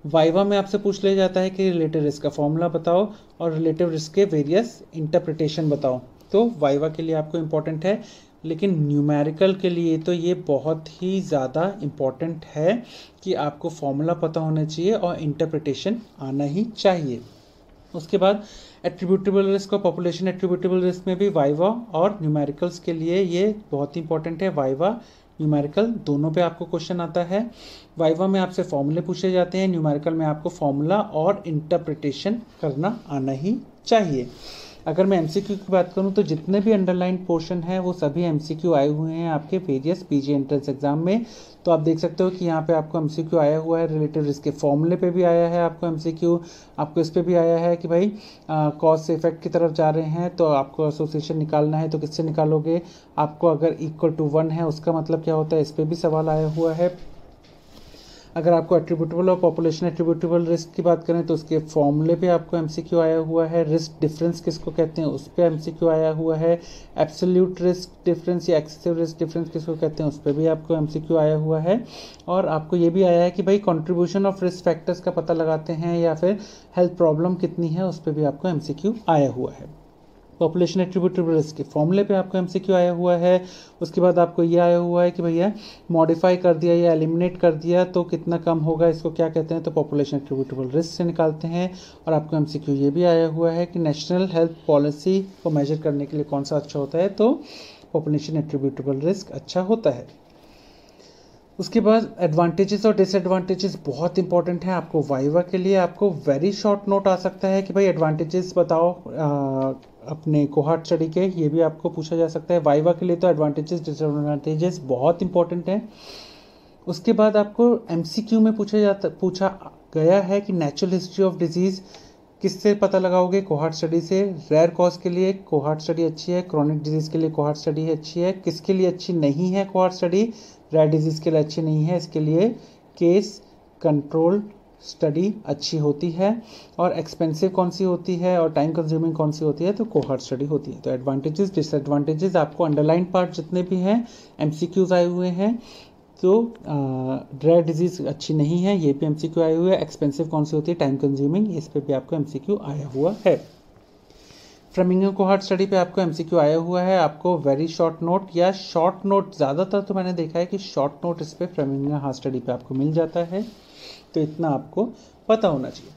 वाइवा में आपसे पूछ लिया जाता है कि रिलेटिव रिस्क का फॉर्मूला बताओ और रिलेटिव रिस्क के वेरियस इंटरप्रिटेशन बताओ। तो वाइवा के लिए आपको इम्पोर्टेंट है, लेकिन न्यूमेरिकल के लिए तो ये बहुत ही ज़्यादा इंपॉर्टेंट है कि आपको फॉर्मूला पता होना चाहिए और इंटरप्रिटेशन आना ही चाहिए। उसके बाद एट्रीब्यूटेबल रिस्क और पॉपुलेशन एट्रीब्यूटेबल रिस्क में भी वाइवा और न्यूमेरिकल्स के लिए ये बहुत ही इंपॉर्टेंट है। वाइवा न्यूमेरिकल दोनों पे आपको क्वेश्चन आता है। वाइवा में आपसे फॉर्मूले पूछे जाते हैं। न्यूमेरिकल में आपको फॉर्मूला और इंटरप्रिटेशन करना आना ही चाहिए। अगर मैं एमसीक्यू की बात करूँ तो जितने भी अंडरलाइन पोर्शन है, वो सभी एमसीक्यू आए हुए हैं आपके वेरियस पीजी एंट्रेंस एग्ज़ाम में। तो आप देख सकते हो कि यहाँ पे आपको एमसीक्यू आया हुआ है रिलेटिव रिस्क के फॉर्मूले पे भी आया है आपको एमसीक्यू आपको इस पर भी आया है कि भाई कॉज से इफ़ेक्ट की तरफ़ जा रहे हैं तो आपको एसोसिएशन निकालना है तो किससे निकालोगे? आपको अगर इक्वल टू वन है, उसका मतलब क्या होता है? इस पर भी सवाल आया हुआ है। अगर आपको एट्रीब्यूटेबल और पॉपुलेशन एट्रीब्यूटेबल रिस्क की बात करें तो उसके फॉर्मूले पे आपको एमसीक्यू आया हुआ है। रिस्क डिफरेंस किसको कहते हैं? उस पर एमसीक्यू आया हुआ है। एब्सोल्यूट रिस्क डिफरेंस या एक्सेसिव रिस्क डिफरेंस किसको कहते हैं? उस पर भी आपको एमसीक्यू आया हुआ है। और आपको ये भी आया है कि भाई कॉन्ट्रीब्यूशन ऑफ़ रिस्क फैक्टर्स का पता लगाते हैं या फिर हेल्थ प्रॉब्लम कितनी है, उस पर भी आपको एमसीक्यू आया हुआ है। पॉपुलेशन एट्रीब्यूटेबल रिस्क के फॉर्मूले पे आपको एमसीक्यू आया हुआ है। उसके बाद आपको ये आया हुआ है कि भैया मॉडिफाई कर दिया या एलिमिनेट कर दिया तो कितना कम होगा, इसको क्या कहते हैं? तो पॉपुलेशन एट्रीब्यूटेबल रिस्क से निकालते हैं। और आपको एमसीक्यू ये भी आया हुआ है कि नेशनल हेल्थ पॉलिसी को मेजर करने के लिए कौन सा अच्छा होता है? तो पॉपुलेशन एट्रीब्यूटेबल रिस्क अच्छा होता है। उसके बाद एडवांटेजेस और डिसएडवांटेजेस बहुत इंपॉर्टेंट हैं। आपको वाइवा के लिए आपको वेरी शॉर्ट नोट आ सकता है कि भाई एडवांटेजेस बताओ आ, अपने कोहार्ट स्टडी के ये भी आपको पूछा जा सकता है। वाइवा के लिए तो एडवांटेजेस डिसएडवांटेजेस बहुत इंपॉर्टेंट हैं। उसके बाद आपको एमसीक्यू में पूछा जाता पूछा गया है कि नेचुरल हिस्ट्री ऑफ़ डिज़ीज़ किससे पता लगाओगे? कोहार्ट स्टडी से। रेयर कॉज के लिए कोहार्ट स्टडी अच्छी है क्रॉनिक डिज़ीज़ के लिए कोहार्ट स्टडी अच्छी है किसके लिए अच्छी नहीं है कोहार्ट स्टडी रेयर डिज़ीज़ के लिए अच्छी नहीं है, इसके लिए केस कंट्रोल स्टडी अच्छी होती है। और एक्सपेंसिव कौन सी होती है और टाइम कंज्यूमिंग कौन सी होती है तो कोहार्ट स्टडी होती है। तो एडवांटेजेस डिसएडवांटेजेस आपको अंडरलाइन पार्ट जितने भी हैं एम आए हुए हैं तो ड्राई डिज़ीज़ अच्छी नहीं है, ये भी एम आए हुए हैं एक्सपेंसिव कौन सी होती है टाइम कंज्यूमिंग इस पर भी आपको एमसीक्यू आया हुआ है। फ्रेमिंगम को हार्ट स्टडी पे आपको एमसीक्यू आया हुआ है, आपको वेरी शॉर्ट नोट या शॉर्ट नोट ज़्यादातर तो मैंने देखा है कि शॉर्ट नोट इस पर फ्रेमिंग हार्ट स्टडी पे आपको मिल जाता है तो इतना आपको पता होना चाहिए।